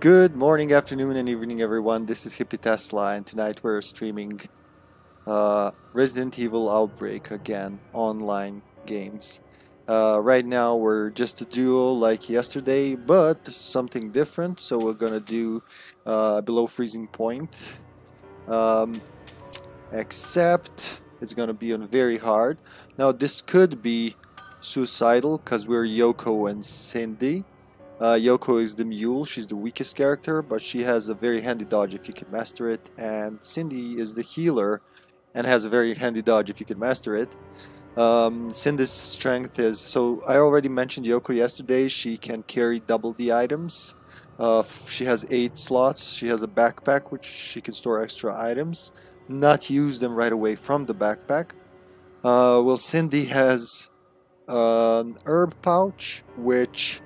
Good morning, afternoon, and evening, everyone. This is HippyTesla, and tonight we're streaming uh, Resident Evil Outbreak again, online games. Uh, right now we're just a duo like yesterday, but something different, so we're gonna do uh, below freezing point. Um, except it's gonna be on very hard. Now this could be suicidal because we're Yoko and Cindy. Uh, Yoko is the mule, she's the weakest character, but she has a very handy dodge if you can master it, and Cindy is the healer and has a very handy dodge if you can master it. Um, Cindy's strength is so I already mentioned Yoko yesterday. She can carry double the items. Uh, she has eight slots. She has a backpack which she can store extra items, not use them right away from the backpack. Uh, well, Cindy has an herb pouch which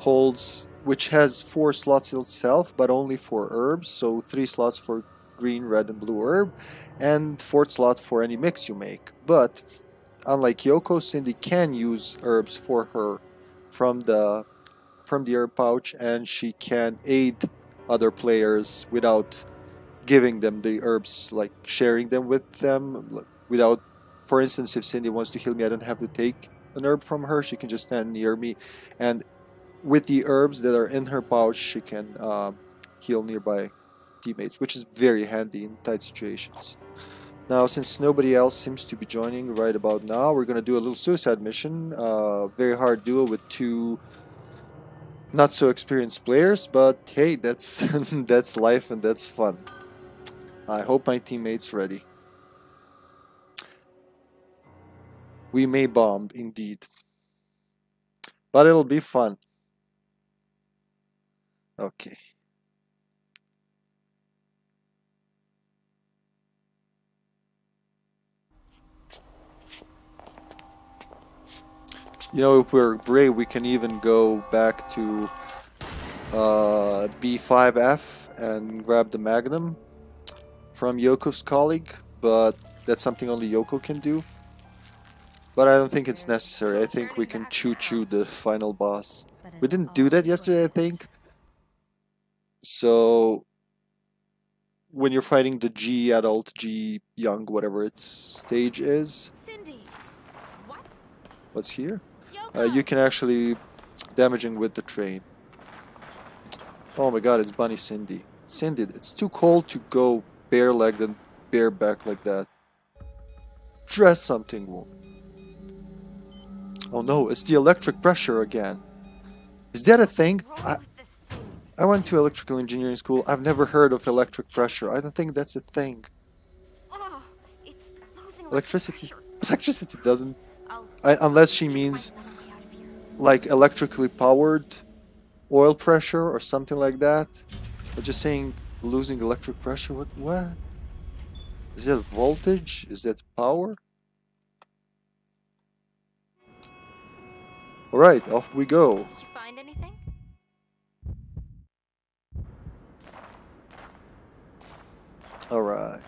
holds which has four slots itself but only for herbs. So three slots for green red and blue herb and fourth slot for any mix you make. But unlike Yoko Cindy can use herbs for her from the from the herb pouch and she can aid other players without giving them the herbs like sharing them with them. Without for instance if Cindy wants to heal me I don't have to take an herb from her, she can just stand near me, and with the herbs that are in her pouch, she can uh, heal nearby teammates, which is very handy in tight situations. Now, since nobody else seems to be joining right about now, we're going to do a little suicide mission. Uh, very hard duel with two not so experienced players, but hey, that's that's life and that's fun. I hope my teammates ready. We may bomb, indeed. But it'll be fun. Okay. You know, if we're brave, we can even go back to uh, B5F and grab the Magnum from Yoko's colleague, but that's something only Yoko can do. But I don't think it's necessary. I think we can choo-choo the final boss. We didn't do that yesterday, I think. So when you're fighting the G adult, G young, whatever its stage is. What? What's here? Uh, you can actually damaging with the train. Oh my god, it's Bunny Cindy. Cindy, it's too cold to go bare-legged and bareback like that. Dress something, woman. Oh no, it's the electric pressure again. Is that a thing? I, I went to electrical engineering school. I've never heard of electric pressure. I don't think that's a thing. Electricity. Electricity doesn't. I, unless she means like electrically powered oil pressure or something like that. But just saying losing electric pressure. What? What? Is that voltage? Is that power? Alright, off we go. Did you find anything? Alright.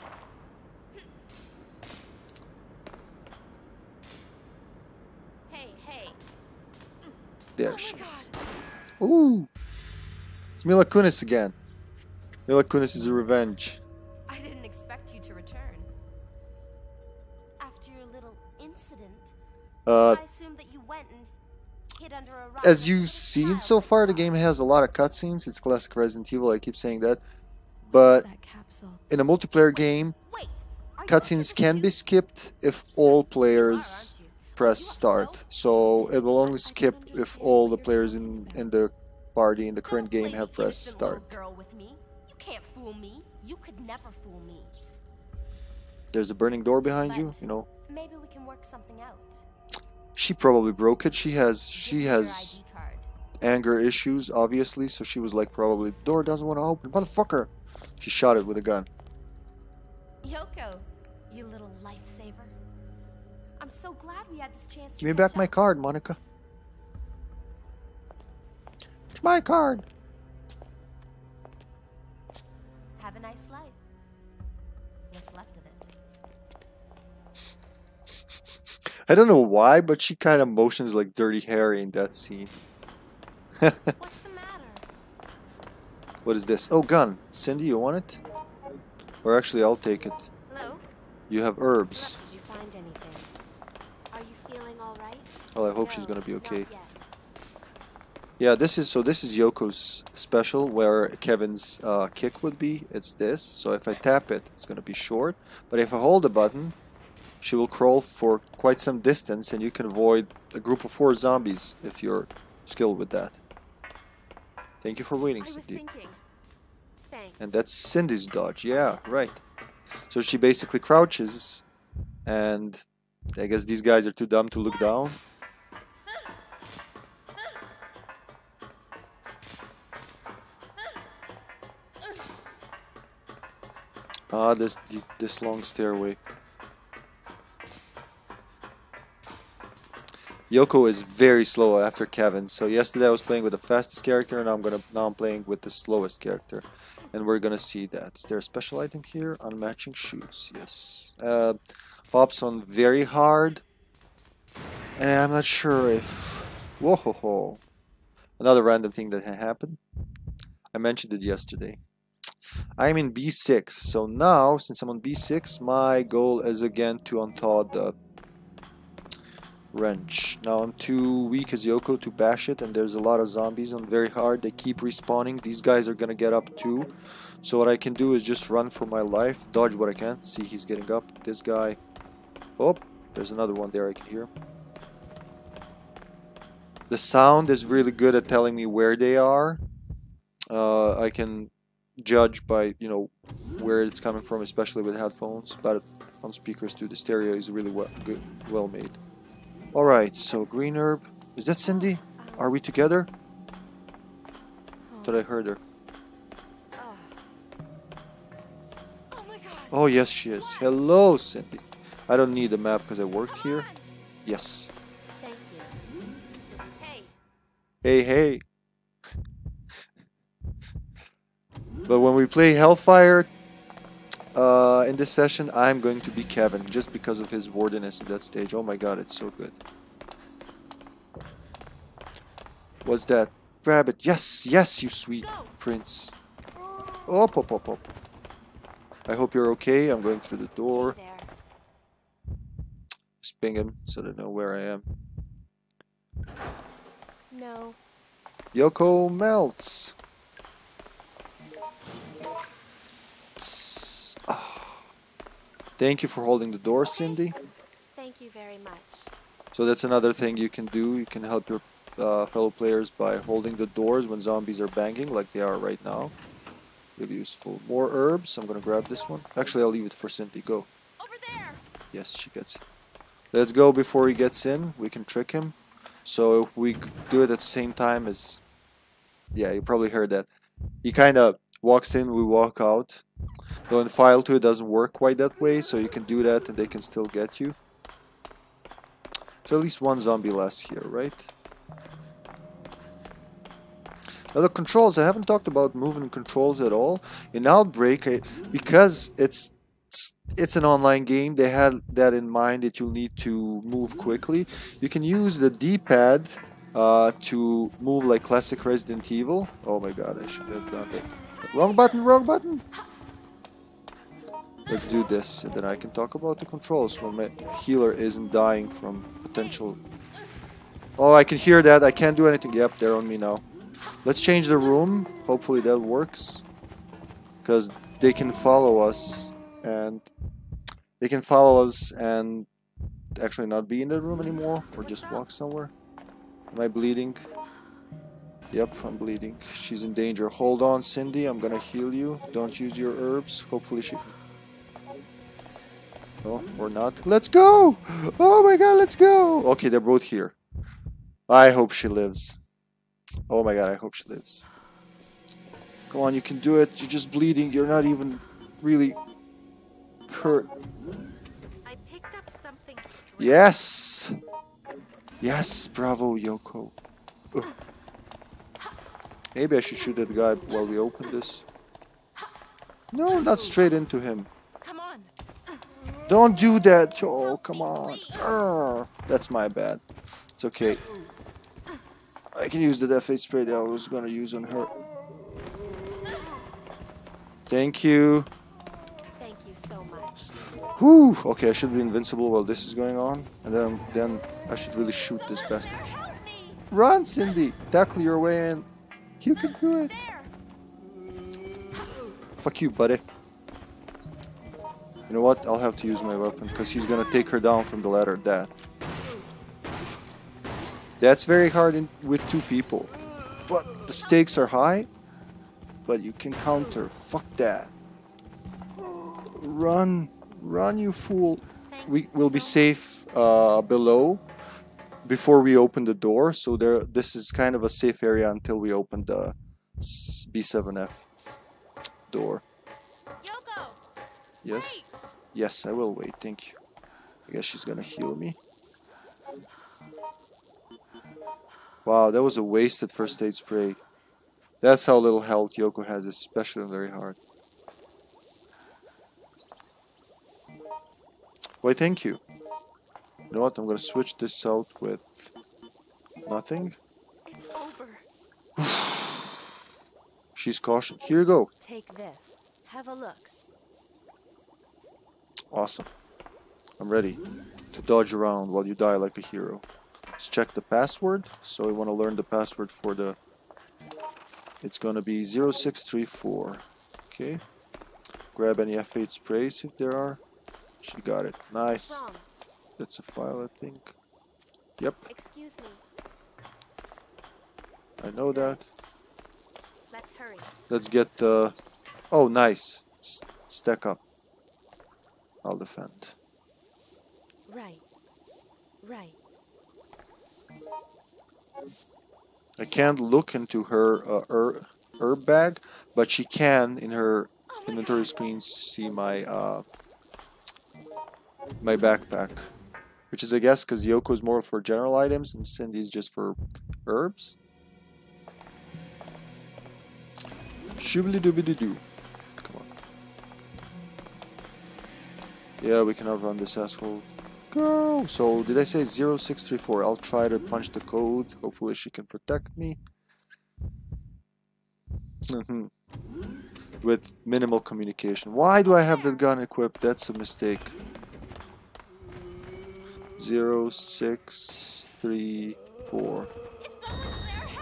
Hey, hey. There oh she is. Ooh! It's Mila Kunis again. Mila Kunis is a revenge. I didn't expect you to return. After your little incident, Uh, I assumed that you went and hid under a rock. as you've seen so far, the game has a lot of cutscenes. It's classic Resident Evil, I keep saying that. But. In a multiplayer game, Wait, are you cutscenes can be skipped if all players press start. So it will only skip if all the players in, in the party in the current game have pressed start. Girl with me. You can't fool me. You could never fool me. There's a burning door behind you, you know. Maybe we can work something out. She probably broke it. She has she Give me your has anger issues, obviously, so she was like probably door doesn't want to open. Motherfucker! She shot it with a gun. Yoko, you little lifesaver. I'm so glad we had this chance to Give me catch back my card, Monica. It's my card. Have a nice life. What's left of it. I don't know why, but she kind of motions like Dirty Harry in that scene. What's the matter? What is this? Oh, gun. Cindy, you want it? Or actually, I'll take it. Hello? You have herbs. Did you find anything? Are you feeling all right? Well, I hope she's gonna be okay. Yeah, this is so. This is Yoko's special, where Kevin's uh, kick would be. It's this. So if I tap it, it's gonna be short. But if I hold the button, she will crawl for quite some distance, and you can avoid a group of four zombies if you're skilled with that. Thank you for waiting, Cindy. And that's Cindy's dodge. Yeah, right. So she basically crouches, and I guess these guys are too dumb to look down. Ah, this this- this long stairway. Yoko is very slow after Kevin. So yesterday I was playing with the fastest character, and I'm gonna now I'm playing with the slowest character, and we're gonna see that. Is there a special item here? Unmatching shoes. Yes. Uh, hops on very hard, and I'm not sure if. Whoa ho ho! Another random thing that happened. I mentioned it yesterday. I'm in B6, so now since I'm on B6, my goal is again to unthaw the wrench. Now I'm too weak as Yoko to bash it, and there's a lot of zombies on very hard. They keep respawning. These guys are gonna get up too. So what I can do is just run for my life, dodge what I can. See, he's getting up. This guy. Oh, there's another one there I can hear. The sound is really good at telling me where they are. Uh, I can judge by you know where it's coming from, especially with headphones. But on speakers too, the stereo is really well good, well made. All right, so green herb. Is that Cindy? Are we together? Thought I heard her. Oh. My god. Yes, she is. Hello, Cindy. I don't need a map because I worked here. Yes. Thank you. Hey, Hey, hey. But when we play Hellfire uh, in this session, I'm going to be Kevin just because of his wardiness in that stage. Oh my god, it's so good. What's that? Grab it. Yes, yes, you sweet go. prince. Oh, pop, op, op. I hope you're okay. I'm going through the door. Just ping him so they know where I am. No. Yoko melts. Thank you for holding the door, Cindy. Thank you very much. So that's another thing you can do. You can help your uh, fellow players by holding the doors when zombies are banging, like they are right now. Really useful. More herbs. I'm gonna grab this one. Actually, I'll leave it for Cindy. Go. Over there. Yes, she gets it. Let's go before he gets in. We can trick him. So if we do it at the same time as... Yeah, you probably heard that. He kind of walks in, we walk out. Though in File 2 it doesn't work quite that way, so you can do that and they can still get you. So at least one zombie less here, right? Now the controls, I haven't talked about moving controls at all. In Outbreak, I, because it's it's an online game, they had that in mind that you'll need to move quickly. You can use the D-pad uh, to move like classic Resident Evil. Oh my god, I should have done that. Wrong button, wrong button! Let's do this, and then I can talk about the controls when my healer isn't dying from potential... Oh, I can hear that. I can't do anything. Yep, they're on me now. Let's change the room. Hopefully that works. Because they can follow us and they can follow us and actually not be in the room anymore or just walk somewhere. Am I bleeding? Yep, I'm bleeding. She's in danger. Hold on, Cindy. I'm gonna heal you. Don't use your herbs. Hopefully she... Oh, or not. Let's go! Oh my god, let's go! Okay, they're both here. I hope she lives. Oh my god, I hope she lives. Come on, you can do it. You're just bleeding. You're not even really hurt. I picked up something. strange. Yes! Yes, bravo, Yoko. Ugh. Maybe I should shoot that guy while we open this. No, not straight into him. Don't do that. Oh, come on. Arr, that's my bad. It's okay. I can use the death spray that I was gonna use on her. Thank you. Thank you so much. Whew. Okay, I should be invincible while this is going on, and then then I should really shoot this bastard. Run, Cindy! Tackle your way in. You can do it. Fuck you, buddy. You know what? I'll have to use my weapon because he's gonna take her down from the ladder. That. That's very hard in, with two people. But the stakes are high. But you can counter. Fuck that. Run, run, you fool. We will be safe uh, below before we open the door. So there, this is kind of a safe area until we open the B7F door. Yoko! Yes. Wait! Yes, I will wait, thank you. I guess she's gonna heal me. Wow, that was a wasted first aid spray. That's how little health Yoko has, especially very hard. Why, thank you. You know what, I'm gonna switch this out with nothing. It's over. She's caution. Here you go. Take this. Have a look. Awesome. I'm ready to dodge around while you die like a hero. Let's check the password. So we want to learn the password for the... It's gonna be 0634. Okay. Grab any F8 sprays if there are. She got it. Nice. Wrong. That's a file, I think. Yep, Excuse me. I know that. Let's hurry. Let's get the... Oh, nice. S stack up. I'll defend. Right. Right. I can't look into her uh, her, herb bag, but she can in her inventory screen see my uh, my backpack, which is I guess because Yoko's more for general items and Cindy's just for herbs. Shoobly doobly doo. Come Yeah, we can outrun this asshole. Go! So, did I say 0634? I'll try to punch the code. Hopefully she can protect me. Mhm. With minimal communication. Why do I have that gun equipped? That's a mistake. 0634.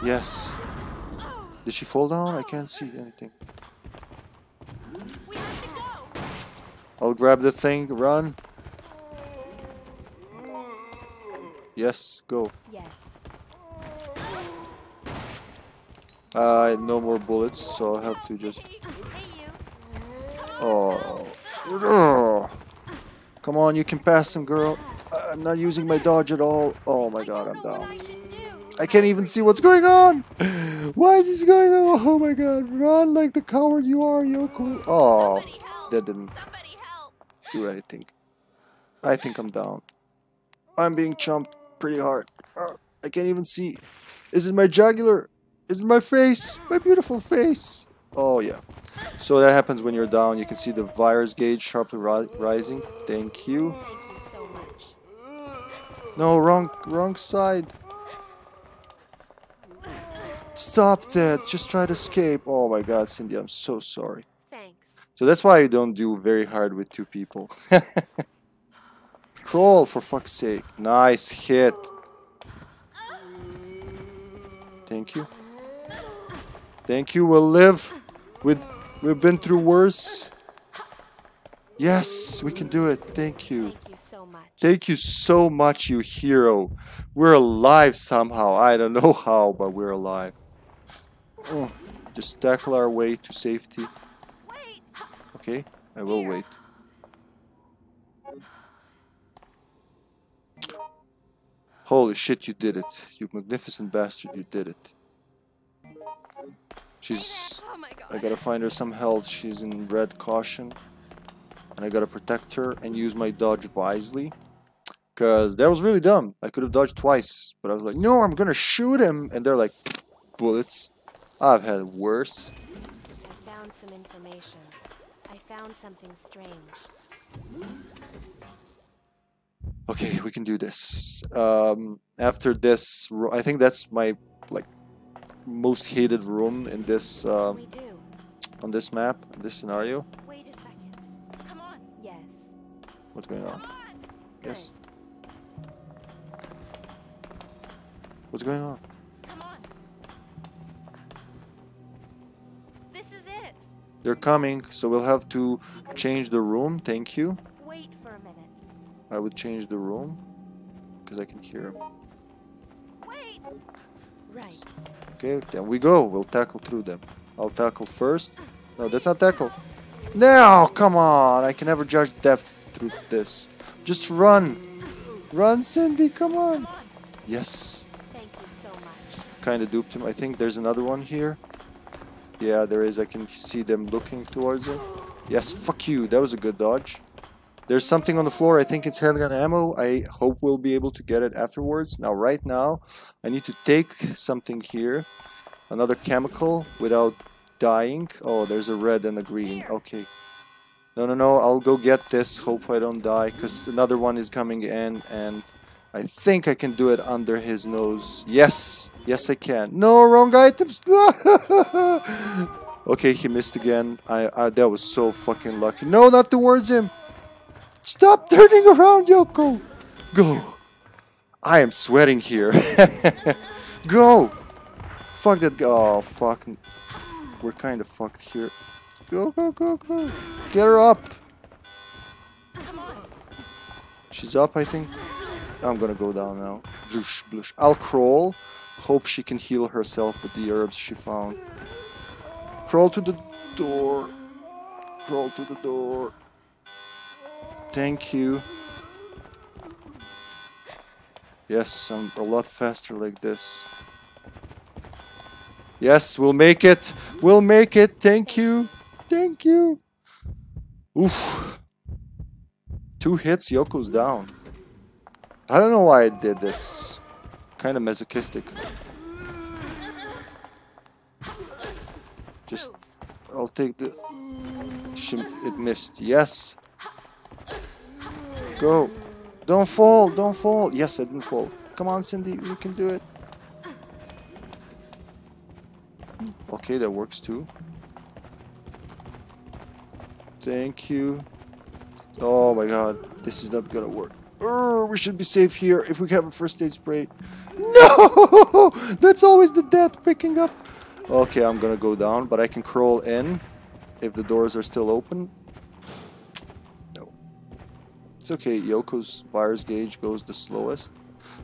Yes. Did she fall down? I can't see anything. We have to go! I'll grab the thing, run. Yes, go. Yes. Uh, no more bullets, so I'll have to just. Oh. Ugh. Come on, you can pass them, girl. I'm not using my dodge at all. Oh my god, I'm don't know what down. I should do. I can't even see what's going on. Why is this going on? Oh my god, run like the coward you are, Yoko. Oh, that didn't. Do anything. I think I'm down. I'm being chumped pretty hard. Uh, I can't even see. Is it my jugular? Is it my face? My beautiful face. Oh yeah. So that happens when you're down. You can see the virus gauge sharply ri- rising. Thank you. Thank you so much. No, wrong, wrong side. Stop that. Just try to escape. Oh my god, Cindy, I'm so sorry. So that's why I don't do very hard with two people. Crawl, for fuck's sake. Nice hit. Thank you. Thank you, we'll live. We've, we've been through worse. Yes, we can do it. Thank you. Thank you so much. Thank you so much, you hero. We're alive somehow. I don't know how, but we're alive. Oh, just tackle our way to safety. Okay, I will wait. Holy shit, you did it. You magnificent bastard, you did it. She's. Oh. I gotta find her some health. She's in red caution. And I gotta protect her and use my dodge wisely. Because that was really dumb. I could have dodged twice. But I was like, no, I'm gonna shoot him. And they're like, bullets. I've had worse. I found some information. Found something strange. Okay, we can do this. Um, after this, I think that's my like most hated room in this uh, on this map, in this scenario. Wait a second. Come on. Yes. What's going on? On. Yes. What's going on. They're coming, so we'll have to change the room. Thank you. Wait for a minute. I would change the room because I can hear them. Wait. Right. Okay, then we go. We'll tackle through them. I'll tackle first. No, that's not tackle. No, come on. I can never judge depth through this. Just run. Run, Cindy. Come on. Come on. Yes. Thank you so much. Kind of duped him. I think there's another one here. Yeah, there is. I can see them looking towards him. Yes, fuck you. That was a good dodge. There's something on the floor. I think it's handgun ammo. I hope we'll be able to get it afterwards. Now, right now, I need to take something here. Another chemical without dying. Oh, there's a red and a green. Okay. No, no, no. I'll go get this. Hope I don't die. Because another one is coming in. And I think I can do it under his nose. Yes. Yes, I can. No, wrong items. okay, he missed again. I, I That was so fucking lucky. No, not towards him. Stop turning around, Yoko. Go. I am sweating here. Go. Fuck that. guy. Oh, fuck. We're kind of fucked here. Go, go, go, go. Get her up. Come on. She's up, I think. I'm gonna go down now. Blush, blush. I'll crawl. Hope she can heal herself with the herbs she found. Crawl to the door. Crawl to the door. Thank you. Yes, I'm a lot faster like this. Yes, we'll make it. We'll make it. Thank you. Thank you. Oof. Two hits, Yoko's down. I don't know why I did this. Kind of masochistic. Just, I'll take the. It missed. Yes. Go. Don't fall. Don't fall. Yes, I didn't fall. Come on, Cindy. You can do it. Okay, that works too. Thank you. Oh my god, this is not gonna work. We should be safe here if we have a first aid spray. No! That's always the death picking up. Okay, I'm gonna go down, but I can crawl in if the doors are still open. No. It's okay, Yoko's virus gauge goes the slowest.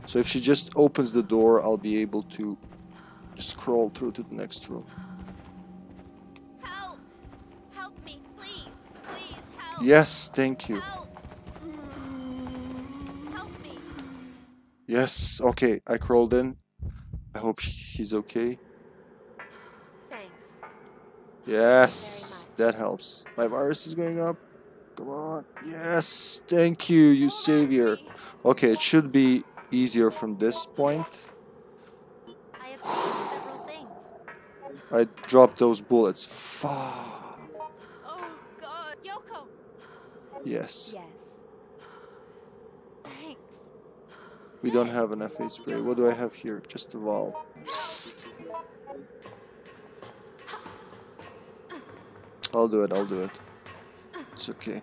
So if she just opens the door, I'll be able to just crawl through to the next room. Help. Help me, please. Please help. Yes, thank you. Help Yes, okay, I crawled in. I hope he's okay. Thanks. Yes, that helps. My virus is going up. Come on. Yes, thank you, you savior. Okay, it should be easier from this point. I have several things. I dropped those bullets. Fuck. Oh God, Yoko. Yes, Yes. Thanks. We don't have an F8 spray. What do I have here? Just a valve. I'll do it, I'll do it. It's okay.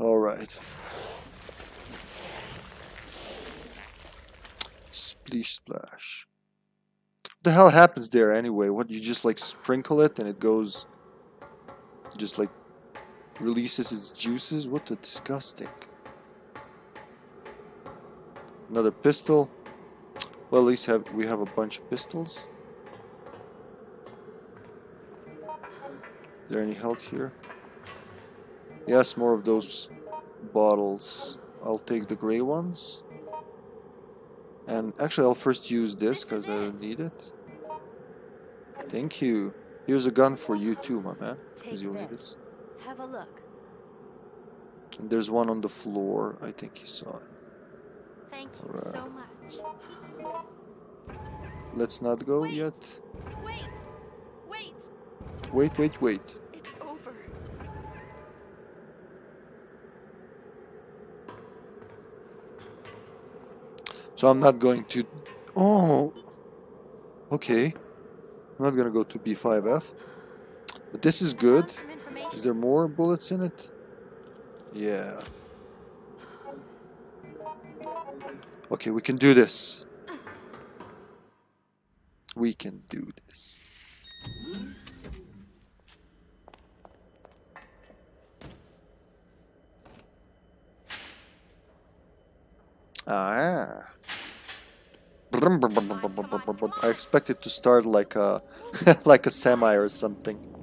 Alright. Splish splash. What the hell happens there anyway? What you just like sprinkle it and it goes just like releases its juices? What a disgusting. Another pistol. Well at least have we have a bunch of pistols. Is there any health here? Yes, more of those bottles. I'll take the gray ones. And actually, I'll first use this because I don't need it. Thank you. Here's a gun for you too, my man. Because you'll need it. Have a look. And there's one on the floor. I think you saw it. Thank you Alright. so much. Let's not go Wait. yet. Wait. Wait. Wait, wait, wait. It's over. So I'm not going to. Oh. Okay. I'm not gonna go to B5F. But this is good. Is there more bullets in it? Yeah. Okay, we can do this. We can do this. Ah. I expect it to start like a like a semi or something.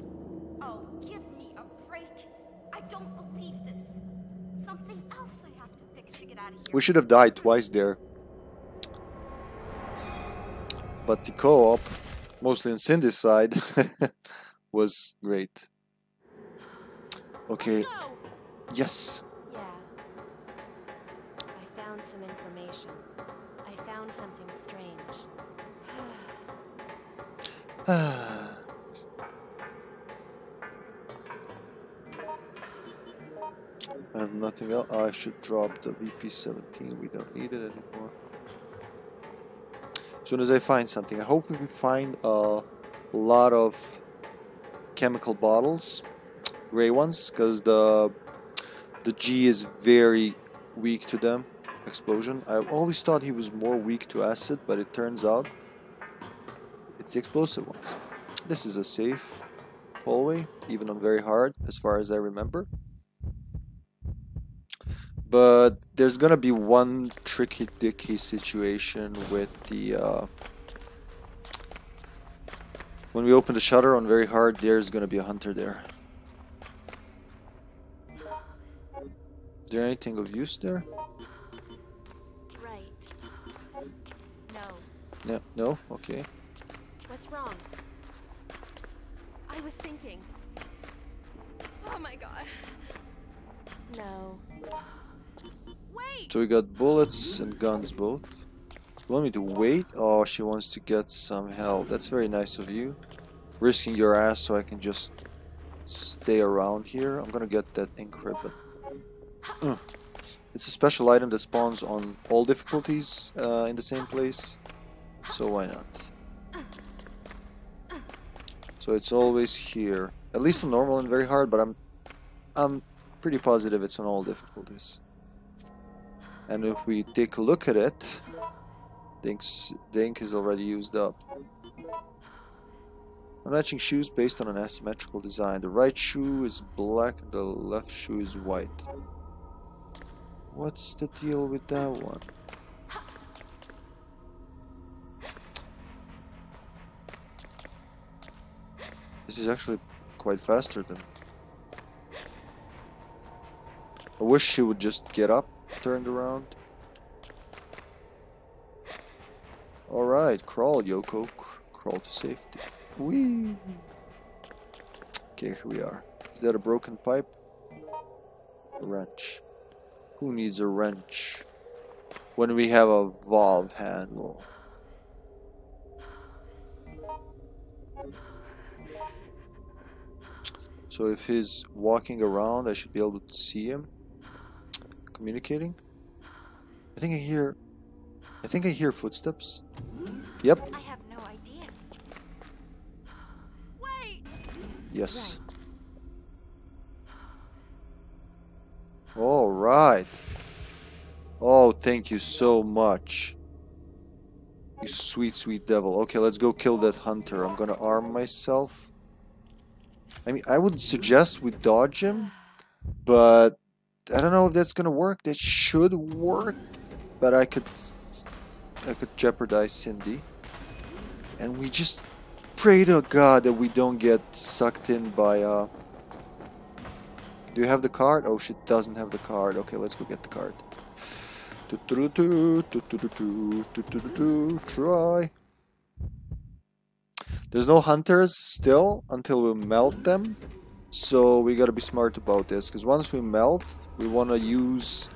We should have died twice there. But the co-op, mostly on Cindy's side, was great. Okay, yes. Yeah. I found some information. I found something strange. Ah. I have nothing else. I should drop the VP70. We don't need it anymore. As soon as I find something, I hope we can find a lot of chemical bottles, gray ones, because the the G is very weak to them. Explosion. I always thought he was more weak to acid, but it turns out it's the explosive ones. This is a safe hallway, even on very hard, as far as I remember. But there's gonna be one tricky dicky situation with the uh, when we open the shutter on very hard there's gonna be a hunter there. Is there anything of use there? Right. No. No, no, okay. What's wrong? I was thinking. Oh my god. No. So we got bullets and guns both. You want me to wait? Oh, she wants to get some help. That's very nice of you. Risking your ass so I can just stay around here. I'm gonna get that ink ribbon. Mm. It's a special item that spawns on all difficulties uh, in the same place. So why not? So it's always here. At least on normal and very hard, but I'm I'm pretty positive it's on all difficulties. And if we take a look at it, the, ink's, the ink is already used up. Matching shoes based on an asymmetrical design. The right shoe is black the left shoe is white. What's the deal with that one? This is actually quite faster than... I wish she would just get up, turned around. Alright, crawl, Yoko. Crawl to safety. Whee! Okay, here we are. Is that a broken pipe? A wrench. Who needs a wrench when we have a valve handle? So if he's walking around, I should be able to see him communicating. I think I hear. I think I hear footsteps. Yep. I have no idea. Wait! Yes. All right. Oh, thank you so much. You sweet, sweet devil. Okay, let's go kill that hunter. I'm gonna arm myself. I mean, I would suggest we dodge him, but I don't know if that's gonna work. That should work, but I could, I could jeopardize Cindy. And we just pray to God that we don't get sucked in by uh. Do you have the card? Oh, she doesn't have the card. Okay, let's go get the card. Try. There's no hunters still until we melt them. So we gotta be smart about this. Because once we melt, we wanna use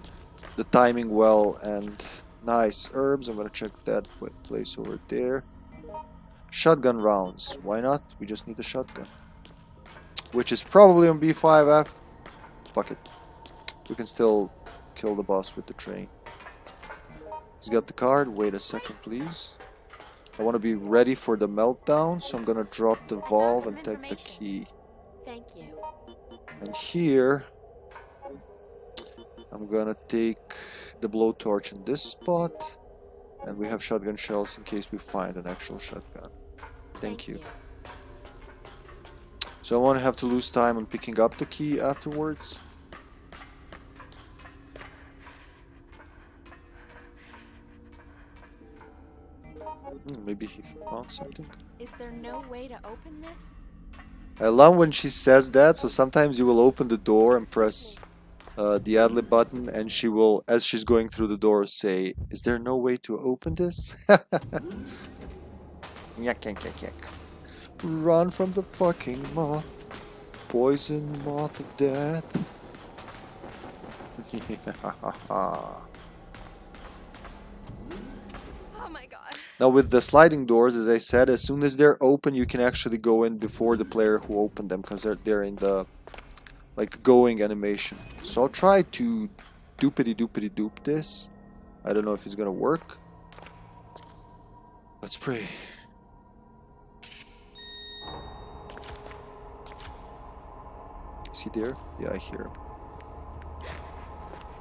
the timing well and nice herbs. I'm gonna check that place over there. Shotgun rounds. Why not? We just need a shotgun. Which is probably on B5F. Fuck it. We can still kill the boss with the train. He's got the card. Wait a second, please. I want to be ready for the meltdown, so I'm gonna drop the valve and take the key. Thank you. And here, I'm gonna take the blowtorch in this spot, and we have shotgun shells in case we find an actual shotgun. Thank you. So I won't have to lose time on picking up the key afterwards. Hmm, maybe he found something. Is there no way to open this? I love when she says that. So sometimes you will open the door and press uh, the adlib button, and she will, as she's going through the door, say, "Is there no way to open this?" yak yak yak yak. Run from the fucking moth, poison moth of death. Oh my god. Now with the sliding doors, as I said, as soon as they're open, you can actually go in before the player who opened them because they're, they're in the like going animation. So I'll try to doopity doopity doop this. I don't know if it's gonna work. Let's pray. Is he there? Yeah, I hear him.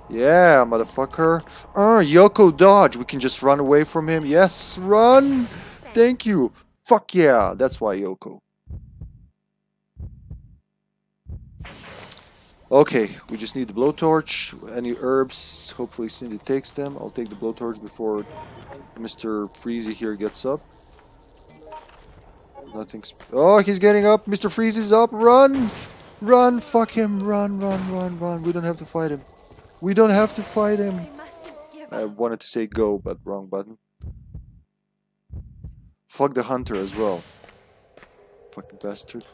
Yeah, motherfucker. Uh, Yoko dodge. We can just run away from him. Yes, run. Thank you. Fuck yeah. That's why Yoko. Okay, we just need the blowtorch. Any herbs? Hopefully Cindy takes them. I'll take the blowtorch before Mr. Freezy here gets up. Nothing's... Oh, he's getting up. Mr. Freezy's up. Run! Run! Fuck him. Run, run, run, run. We don't have to fight him. We don't have to fight him. I wanted to say go, but wrong button. Fuck the hunter as well. Fucking bastard.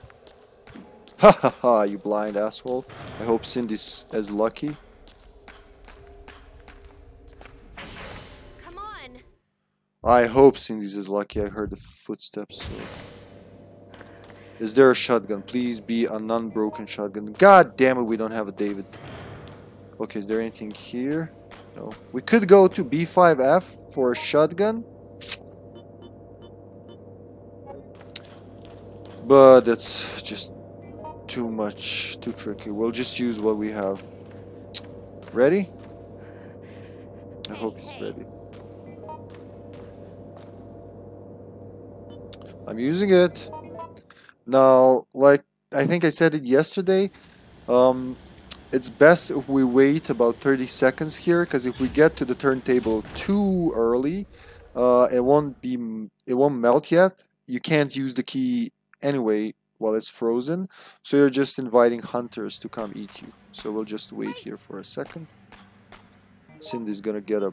Ha ha ha, you blind asshole. I hope Cindy's as lucky. Come on. I hope Cindy's as lucky. I heard the footsteps. So. Is there a shotgun? Please be a non-broken shotgun. God damn it, we don't have a David. Okay, is there anything here? No. We could go to B5F for a shotgun. But that's just too much, too tricky. We'll just use what we have. Ready? I hope he's ready. I'm using it. Now, like I think I said it yesterday, um, it's best if we wait about 30 seconds here, because if we get to the turntable too early, uh, it won't be it won't melt yet. You can't use the key anyway while it's frozen, so you're just inviting hunters to come eat you. So we'll just wait here for a second. Cindy's gonna get a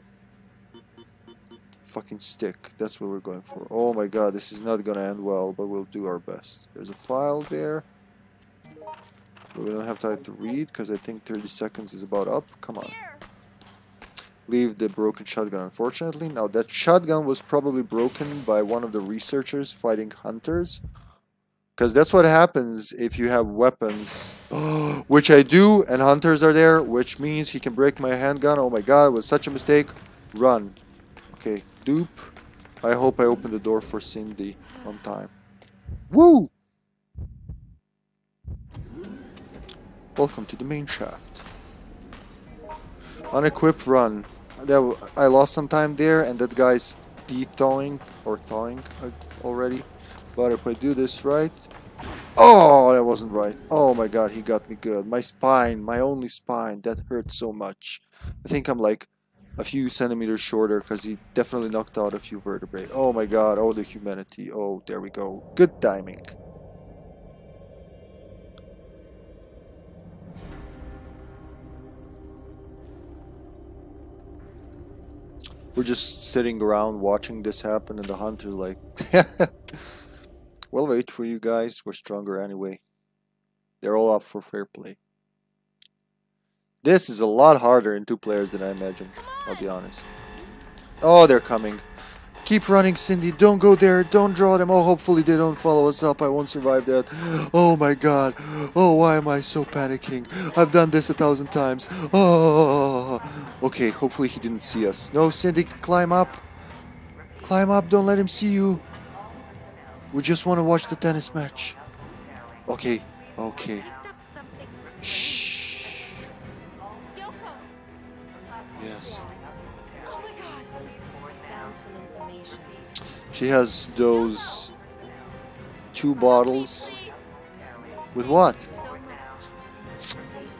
fucking stick. That's what we're going for. Oh my god, this is not gonna end well, but we'll do our best. There's a file there. But we don't have time to read because I think 30 seconds is about up. Come on. Leave the broken shotgun, unfortunately. Now, that shotgun was probably broken by one of the researchers fighting hunters. Because that's what happens if you have weapons. which I do, and hunters are there, which means he can break my handgun. Oh my god, it was such a mistake. Run. Okay, dupe. I hope I opened the door for Cindy on time. Woo! Welcome to the main shaft. Unequipped run. I lost some time there, and that guy's de-thawing or thawing uh, already. But if I do this right, oh, that wasn't right. Oh my god, he got me good. My spine, my only spine, that hurt so much. I think I'm like a few centimeters shorter because he definitely knocked out a few vertebrae. Oh my god, oh the humanity. Oh, there we go. Good timing. We're just sitting around watching this happen, and the hunter's like, We'll wait for you guys. We're stronger anyway. They're all up for fair play. This is a lot harder in two players than I imagined, I'll be honest. Oh, they're coming. Keep running, Cindy. Don't go there. Don't draw them. Oh, hopefully they don't follow us up. I won't survive that. Oh my god. Oh, why am I so panicking? I've done this a thousand times. Oh. Okay, hopefully he didn't see us. No, Cindy, climb up. Climb up, don't let him see you. We just want to watch the tennis match. Okay, okay. Shh. Yes. She has those two bottles. With what?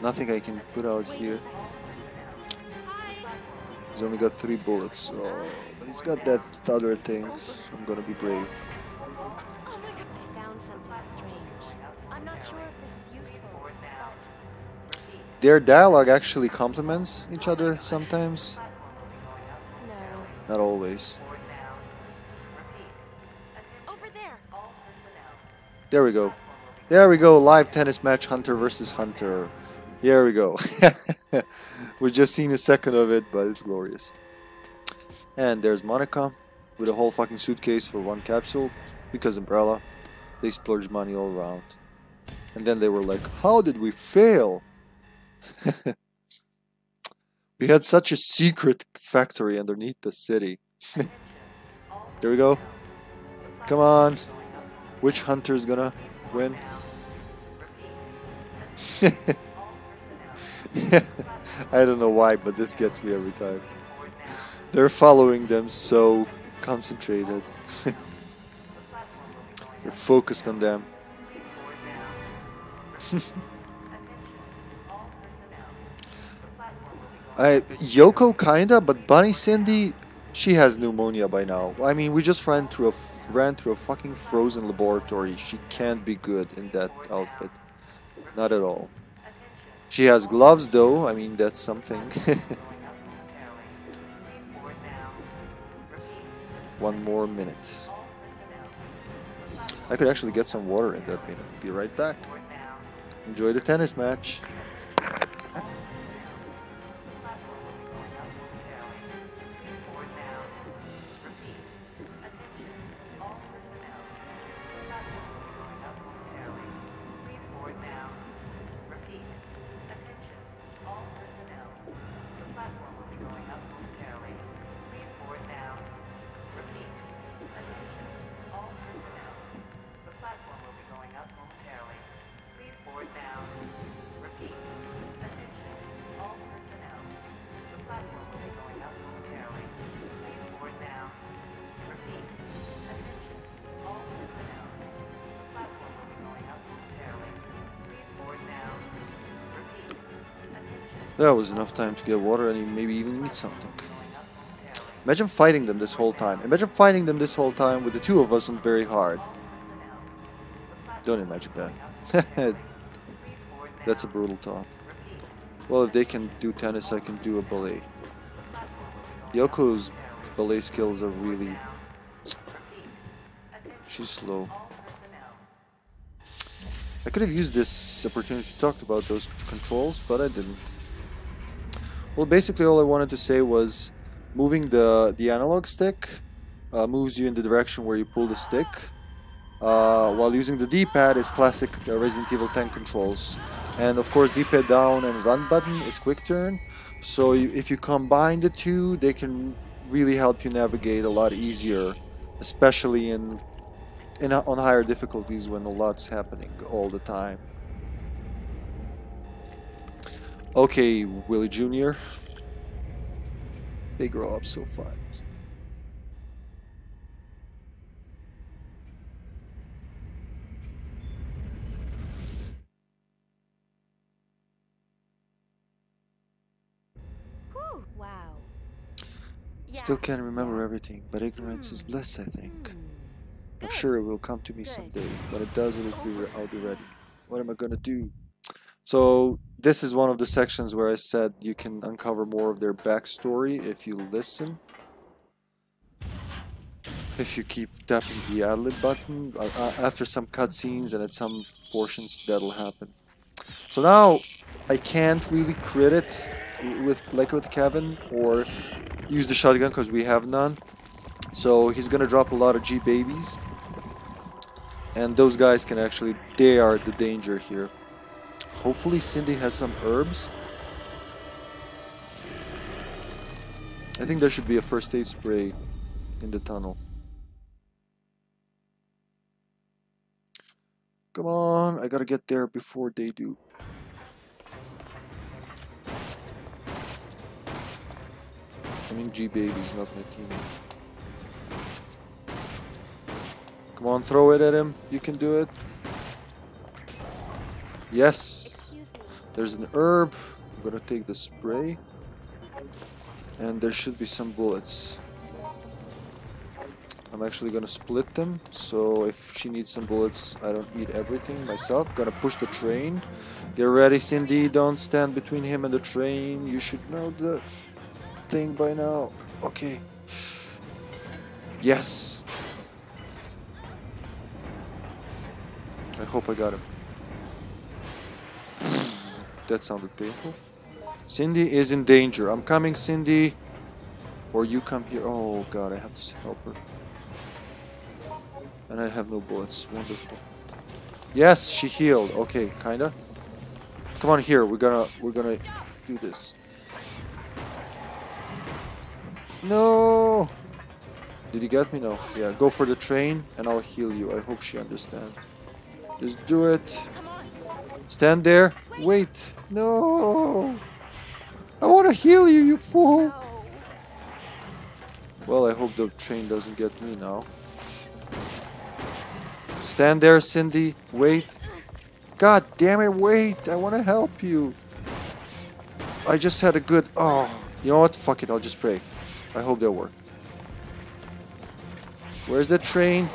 Nothing I can put out here. He's only got three bullets. Oh, but he's got that other thing. So I'm gonna be brave. Their dialogue actually complements each other sometimes. No. Not always. over there! There we go. There we go. Live tennis match Hunter versus Hunter. Here we go. We've just seen a second of it, but it's glorious. And there's Monica with a whole fucking suitcase for one capsule because Umbrella. They splurged money all around. And then they were like, How did we fail? we had such a secret factory underneath the city. there we go. Come on. Which hunter's gonna win? I don't know why, but this gets me every time. They're following them so concentrated. They're focused on them. I Yoko kinda, but Bunny Cindy, she has pneumonia by now. I mean, we just ran through a ran through a fucking frozen laboratory. She can't be good in that outfit, not at all. She has gloves though. I mean, that's something. One more minute. I could actually get some water in that minute. Be right back. Enjoy the tennis match. That was enough time to get water and maybe even eat something. Imagine fighting them this whole time. Imagine fighting them this whole time with the two of us on very hard. Don't imagine that. That's a brutal thought. Well, if they can do tennis, I can do a ballet. Yoko's ballet skills are really... She's slow. I could have used this opportunity to talk about those controls, but I didn't. Well, basically all I wanted to say was moving the, the analog stick uh, moves you in the direction where you pull the stick, uh, while using the D-pad is classic uh, Resident Evil tank controls. And of course D-pad down and run button is quick turn, so you, if you combine the two, they can really help you navigate a lot easier, especially in, in on higher difficulties when a lot's happening all the time. Okay, Willie Jr. They grow up so fast. Whew! Wow. Still can't remember everything, but ignorance is bliss, I think. Hmm. I'm sure it will come to me someday. When it does, it'll be re- I'll be ready. What am I gonna do? So this is one of the sections where I said you can uncover more of their backstory if you listen. If you keep tapping the ad-lib button uh, uh, after some cutscenes and at some portions that'll happen. So now I can't really crit it with like with Kevin or use the shotgun because we have none. So he's gonna drop a lot of G babies. And those guys can actually, they are the danger here. Hopefully Cindy has some herbs. I think there should be a first aid spray in the tunnel. Come on, I gotta get there before they do. I mean, G Baby's not my teammate. Come on, throw it at him. You can do it. Yes. There's an herb. I'm gonna take the spray. And there should be some bullets. I'm actually gonna split them, so if she needs some bullets, I don't need everything myself. Gonna push the train. Get ready, Cindy. Don't stand between him and the train. You should know the thing by now. Okay. Yes. I hope I got him. That sounded painful. Cindy is in danger. I'm coming, Cindy. Or you come here. Oh god, I have to help her. And I have no bullets. Wonderful. Yes, she healed. Okay, kinda. Come on here. We're gonna we're gonna do this. No. Did you get me? No. Yeah. Go for the train, and I'll heal you. I hope she understands. Just do it. Stand there. Wait. No. I want to heal you, you fool. No. Well, I hope the train doesn't get me now. Stand there, Cindy. Wait. God damn it, wait. I want to help you. I just had a good... Oh. You know what? Fuck it. I'll just pray. I hope they'll work. Where's the train?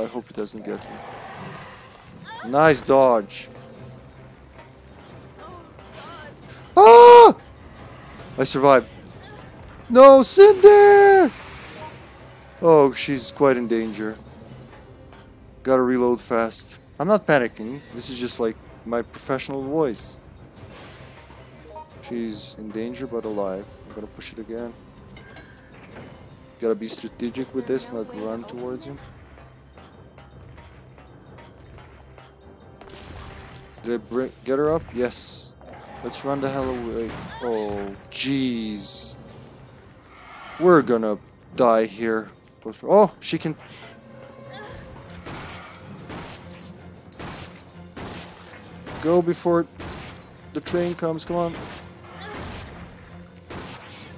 I hope he doesn't get me. Nice dodge. Ah! I survived. No, Cindy! Oh, she's quite in danger. Gotta reload fast. I'm not panicking. This is just like my professional voice. She's in danger but alive. I'm gonna push it again. Gotta be strategic with this, not run towards him. Did I bring, get her up? Yes. Let's run the hell away. Oh, jeez. We're gonna die here. Oh, she can. Go before the train comes. Come on.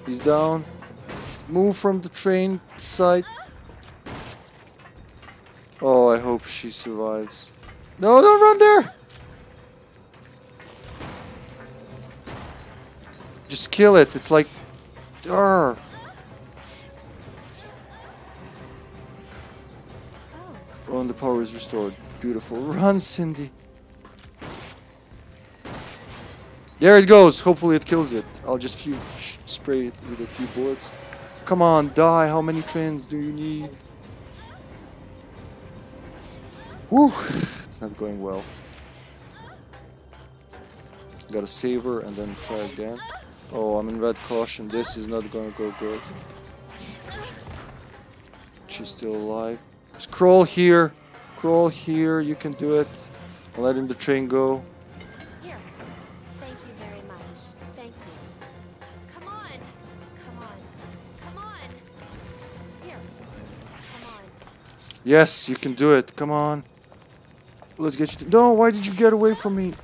He's down. Move from the train side. Oh, I hope she survives. No, don't run there! Just kill it. It's like... Arr. Oh. And the power is restored. Beautiful. Run, Cindy. There it goes. Hopefully it kills it. I'll just few spray it with a few bullets. Come on, die. How many trains do you need? Whew. It's not going well. Gotta save her and then try again. Oh, I'm in red caution. This is not gonna go good. She's still alive. Just crawl here. Crawl here. You can do it. I'm letting the train go. Here. Thank you very much. Thank you. Come on. Come on. Come on. Here. Come on. Yes, you can do it. Come on. Let's get you. To no, why did you get away from me?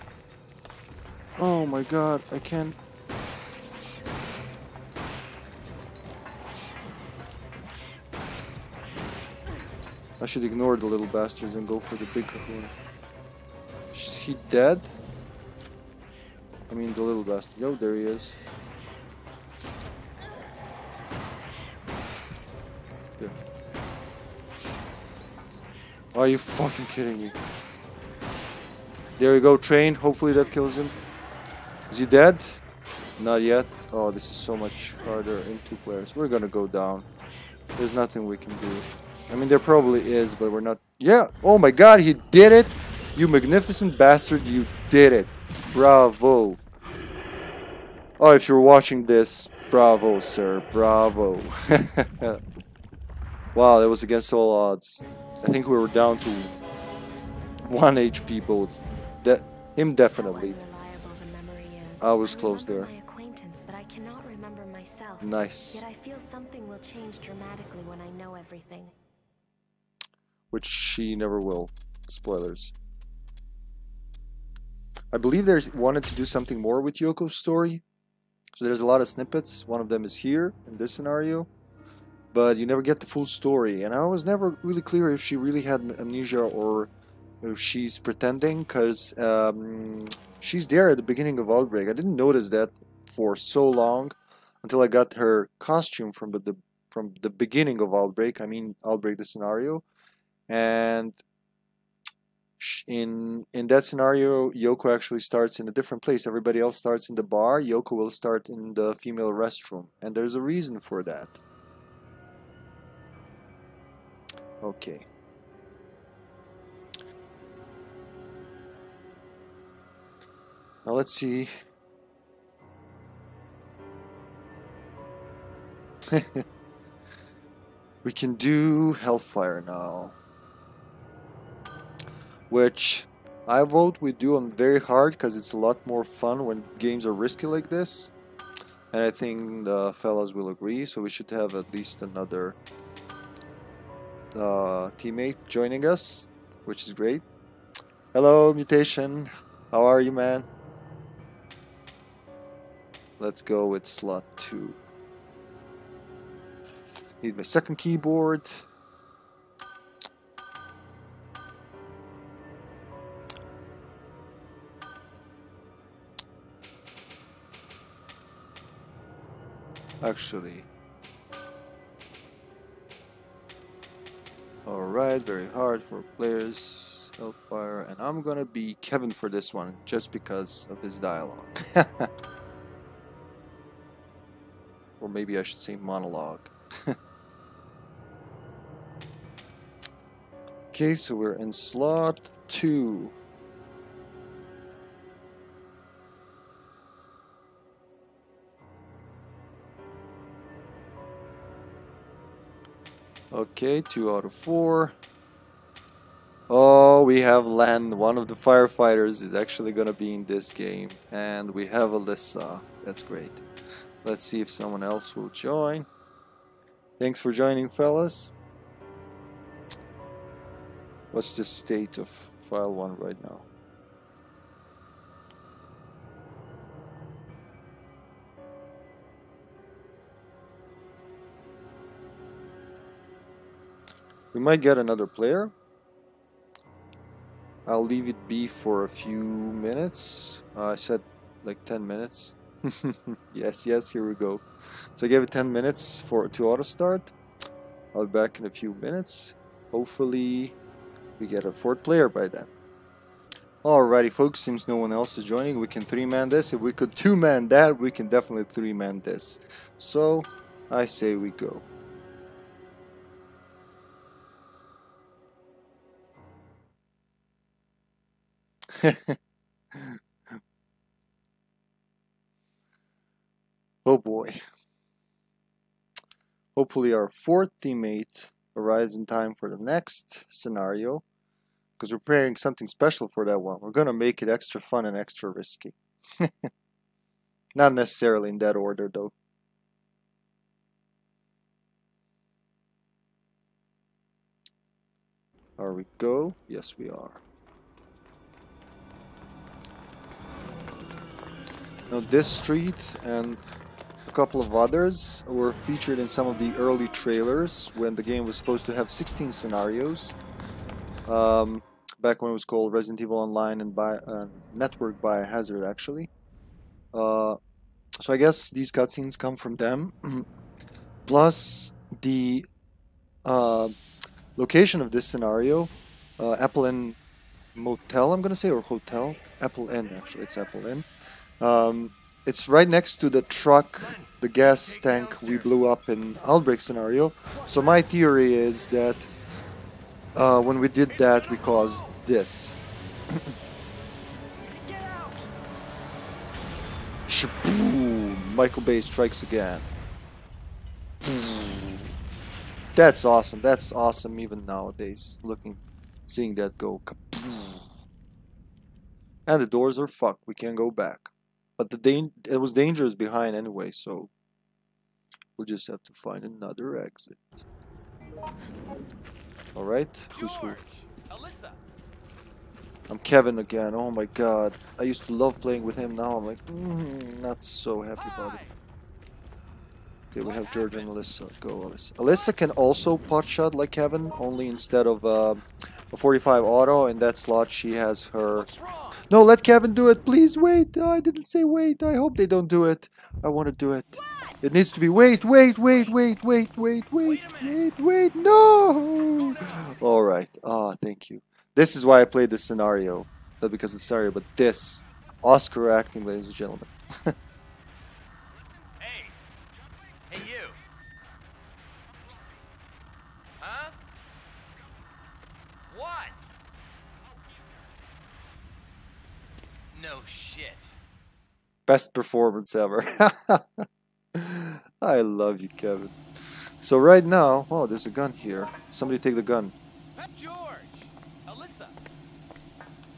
Oh my god, I can't. I should ignore the little bastards and go for the big kahuna. Is he dead? I mean, the little bastard. Yo, there he is. There. Are you fucking kidding me? There we go, train. Hopefully that kills him. Is he dead? Not yet. Oh, this is so much harder in two players. We're gonna go down. There's nothing we can do. I mean, there probably is, but we're not. Yeah. Oh my god, he did it! You magnificent bastard, you did it. Bravo. Oh, if you're watching this, bravo, sir. Bravo. wow, that was against all odds. I think we were down to one HP both. De him definitely. I was close there. But I cannot remember myself. Nice. Yet I feel something will change dramatically when I know everything. Which she never will. Spoilers. I believe they wanted to do something more with Yoko's story. So there's a lot of snippets. One of them is here in this scenario. But you never get the full story. And I was never really clear if she really had amnesia or if she's pretending. Because um, she's there at the beginning of Outbreak. I didn't notice that for so long until I got her costume from the, the from the beginning of Outbreak. I mean, Outbreak the scenario and in in that scenario Yoko actually starts in a different place. Everybody else starts in the bar. Yoko will start in the female restroom. And there's a reason for that. Okay. Now let's see. We can do Hellfire now which I vote we do on very hard because it's a lot more fun when games are risky like this. And I think the fellas will agree, so we should have at least another uh, teammate joining us, which is great. Hello, Mutation. How are you, man? Let's go with slot 2. Need my second keyboard. Actually. Alright, very hard for players. Hellfire, and I'm gonna be Kevin for this one, just because of his dialogue. or maybe I should say monologue. okay, so we're in slot 2. Okay, two out of four. Oh, we have Len. One of the firefighters is actually gonna be in this game. And we have Alyssa. That's great. Let's see if someone else will join. Thanks for joining, fellas. What's the state of file 1 right now? We might get another player. I'll leave it be for a few minutes. Uh, I said like 10 minutes. yes, yes, here we go. So I gave it 10 minutes for to auto start. I'll be back in a few minutes. Hopefully we get a fourth player by then. Alrighty folks, seems no one else is joining. We can three-man this. If we could two-man that, we can definitely three-man this. So, I say we go. oh boy. Hopefully our fourth teammate arrives in time for the next scenario because we're preparing something special for that one. We're going to make it extra fun and extra risky. Not necessarily in that order though. Are we go? Yes, we are. Now this street and a couple of others were featured in some of the early trailers when the game was supposed to have 16 scenarios. Um, back when it was called Resident Evil Online and by uh, Network Hazard, actually. Uh, so I guess these cutscenes come from them. Plus the uh, location of this scenario, uh, Apple Inn Motel I'm gonna say or hotel? Apple Inn actually, it's Apple Inn. Um, it's right next to the truck, the gas tank we blew up in Outbreak scenario. So my theory is that uh, when we did that, we caused this. Michael Bay strikes again. That's awesome. That's awesome even nowadays. Looking, seeing that go. And the doors are fucked. We can't go back. But the dan- it was dangerous behind anyway, so we'll just have to find another exit. All right, who's who? Alyssa. I'm Kevin again. Oh my god, I used to love playing with him. Now I'm like, mm, not so happy about it. Okay, we have George and Alyssa. Go, Alyssa. Alyssa can also pot shot like Kevin, only instead of uh, a 45 auto. In that slot, she has her. No, let Kevin do it. Please wait. I didn't say wait. I hope they don't do it. I want to do it. It needs to be wait, wait, wait, wait, wait, wait, wait, wait, wait. No. All right. Ah, thank you. This is why I played this scenario. Not because of the scenario, but this Oscar acting, ladies and gentlemen. Hey. Hey, you. Huh? What? No shit. Best performance ever. I love you, Kevin. So right now, oh, there's a gun here. Somebody take the gun. George. Alyssa.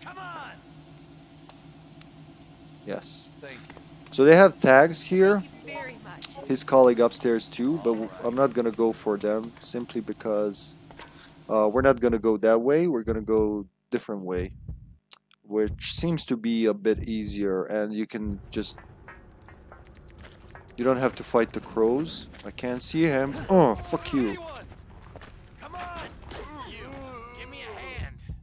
Come on. Yes. Thank you. So they have tags here. Very much. His colleague upstairs too, but I'm not gonna go for them simply because uh, we're not gonna go that way. We're gonna go different way, which seems to be a bit easier, and you can just you don't have to fight the crows. I can't see him. Oh, fuck you.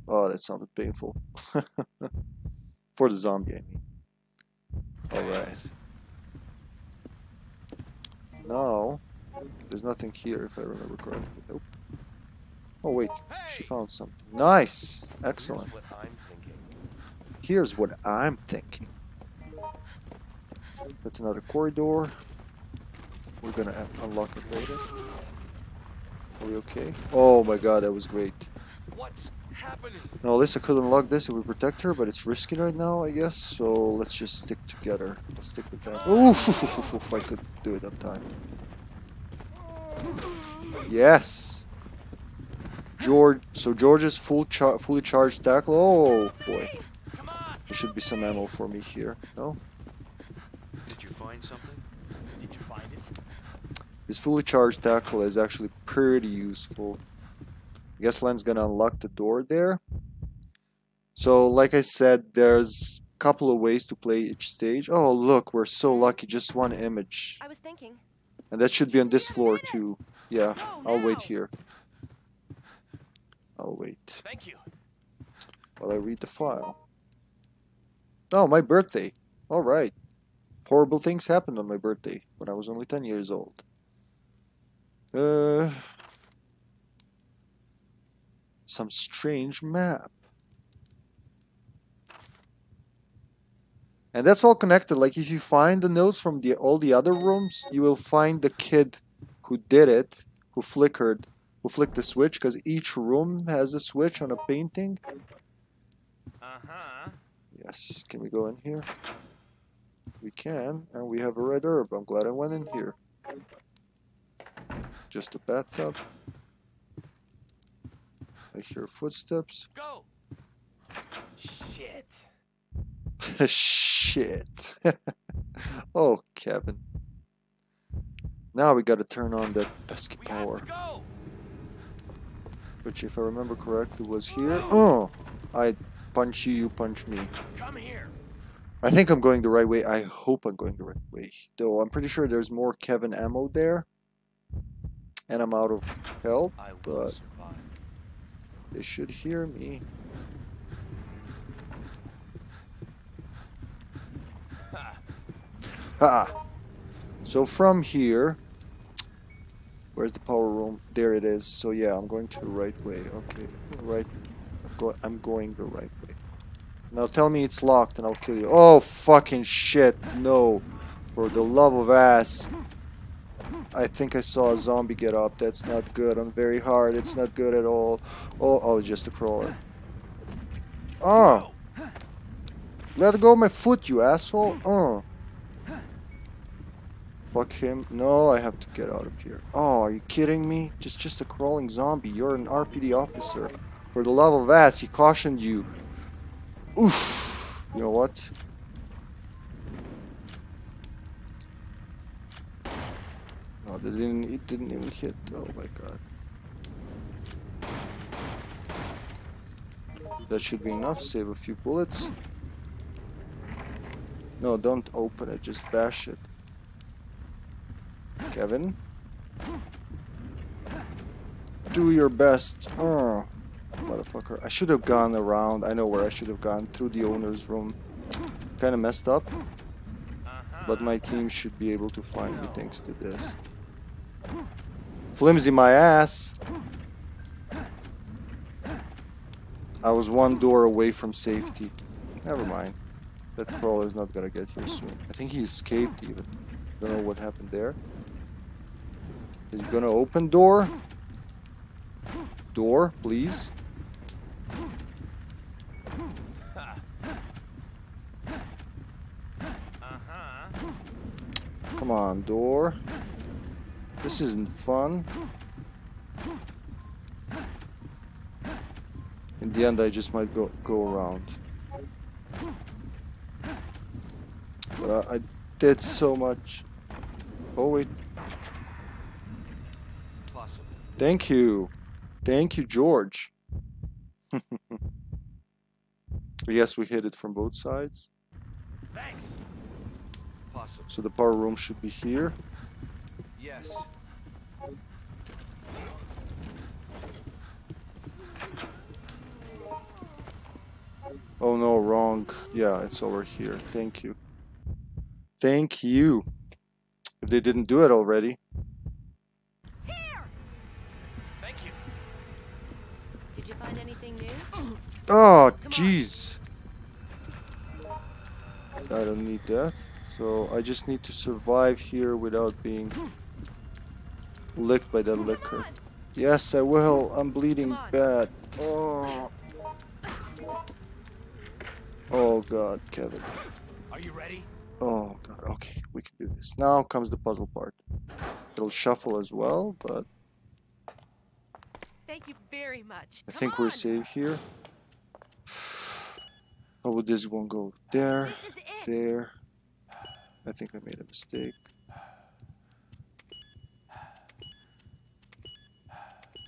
Oh, that sounded painful. For the zombie, I mean. Alright. Now, there's nothing here if I remember correctly. Nope. Oh, wait. She found something. Nice! Excellent. Here's what I'm thinking. Here's what I'm thinking. That's another corridor. We're gonna unlock it later. Are we okay? Oh my god, that was great. What's happening? No, Alyssa could unlock this if we protect her, but it's risky right now, I guess. So let's just stick together. Let's stick with that. Ooh, if I could do it on time. Yes. George. So George's full char- fully charged tackle. Oh boy. There should be some ammo for me here. No, Did you find something? Did you find it? This fully charged tackle is actually pretty useful. I guess Len's gonna unlock the door there. So, like I said, there's a couple of ways to play each stage. Oh, look, we're so lucky. Just one image. I was thinking. And that should be on this floor, too. Yeah, oh, I'll wait here. I'll wait Thank you. while I read the file. Oh, my birthday. Alright. Horrible things happened on my birthday when I was only 10 years old. Uh. Some strange map. And that's all connected. Like if you find the notes from the all the other rooms, you will find the kid who did it, who flickered, who flicked the switch, because each room has a switch on a painting. Uh huh. Yes, can we go in here? We can, and we have a red herb. I'm glad I went in here. Just a bathtub. I hear footsteps. Go. Shit. Shit. oh, Kevin. Now we gotta turn on that pesky We power, have to go. which, if I remember correctly, was here. Oh, I punch you, you punch me. Come here. I think I'm going the right way. I hope I'm going the right way. Though I'm pretty sure there's more Kevin ammo there. And I'm out of health. I will But- survive. They should hear me. Ha. Ha! So from here, where's the power room? There it is. So yeah, I'm going to the right way. Okay, right. I'm, go- I'm going the right way. Now tell me it's locked and I'll kill you. Oh fucking shit! No, for the love of ass. I think I saw a zombie get up. That's not good. I'm very hard. It's not good at all. Oh, oh, just a crawler. Oh, let go of my foot, you asshole. Oh. Fuck him. No, I have to get out of here. Oh, are you kidding me? Just just a crawling zombie. You're an RPD officer. For the love of ass, he cautioned you. Oof. You know what? Oh, they didn't. It didn't even hit. Oh my god. That should be enough. Save a few bullets. No, don't open it. Just bash it. Kevin. Do your best. Oh motherfucker. I should have gone around. I know where I should have gone. Through the owner's room. Kind of messed up. But my team should be able to find me thanks to this. Flimsy my ass. I was one door away from safety. Never mind. That crawler's not gonna get here soon. I think he escaped even. Don't know what happened there. Is he gonna open door? Door, please. Come on, door. This isn't fun. In the end, I just might go go around. But I, I did so much. Oh wait, thank you, thank you, George. yes, we hit it from both sides. Thanks. Possible. So the power room should be here. Yes. Oh no, wrong. Yeah, it's over here. Thank you. Thank you. If they didn't do it already. Here. Thank you. Did you find anything new? Oh, jeez. I don't need that. So I just need to survive here without being licked by that Licker. Yes, I will. I'm bleeding bad. Oh. Oh god, Kevin. Are you ready? Oh god, okay, we can do this. Now comes the puzzle part. It'll shuffle as well, but Thank you very much. I think we're safe here. How would this one go? There, This is it. there. I think I made a mistake.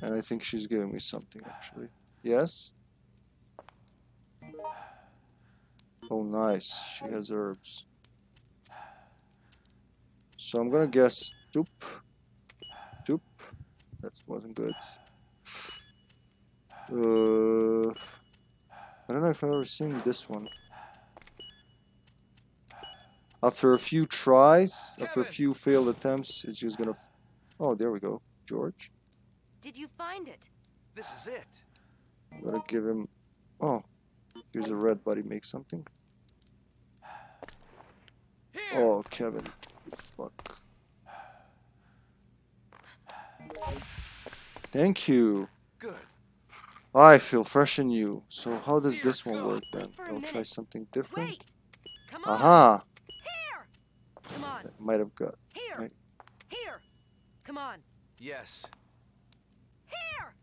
And I think she's giving me something actually. Yes? Oh nice, she has herbs. So I'm gonna guess doop. Doop. That wasn't good. Uh I don't know if I've ever seen this one. After a few tries, after a few failed attempts, it's just gonna. F- oh, there we go, George. Did you find it? This is it. I'm gonna give him. Oh, here's a red buddy. Make something. Here. Oh, Kevin, fuck. Thank you. Good. Oh, I feel fresh in you. So how does this one work then? for a I'll try something different. Wait. Come on. Aha! Here. Come on. Might have got. Here. Right. Here. Come on. Yes. Here.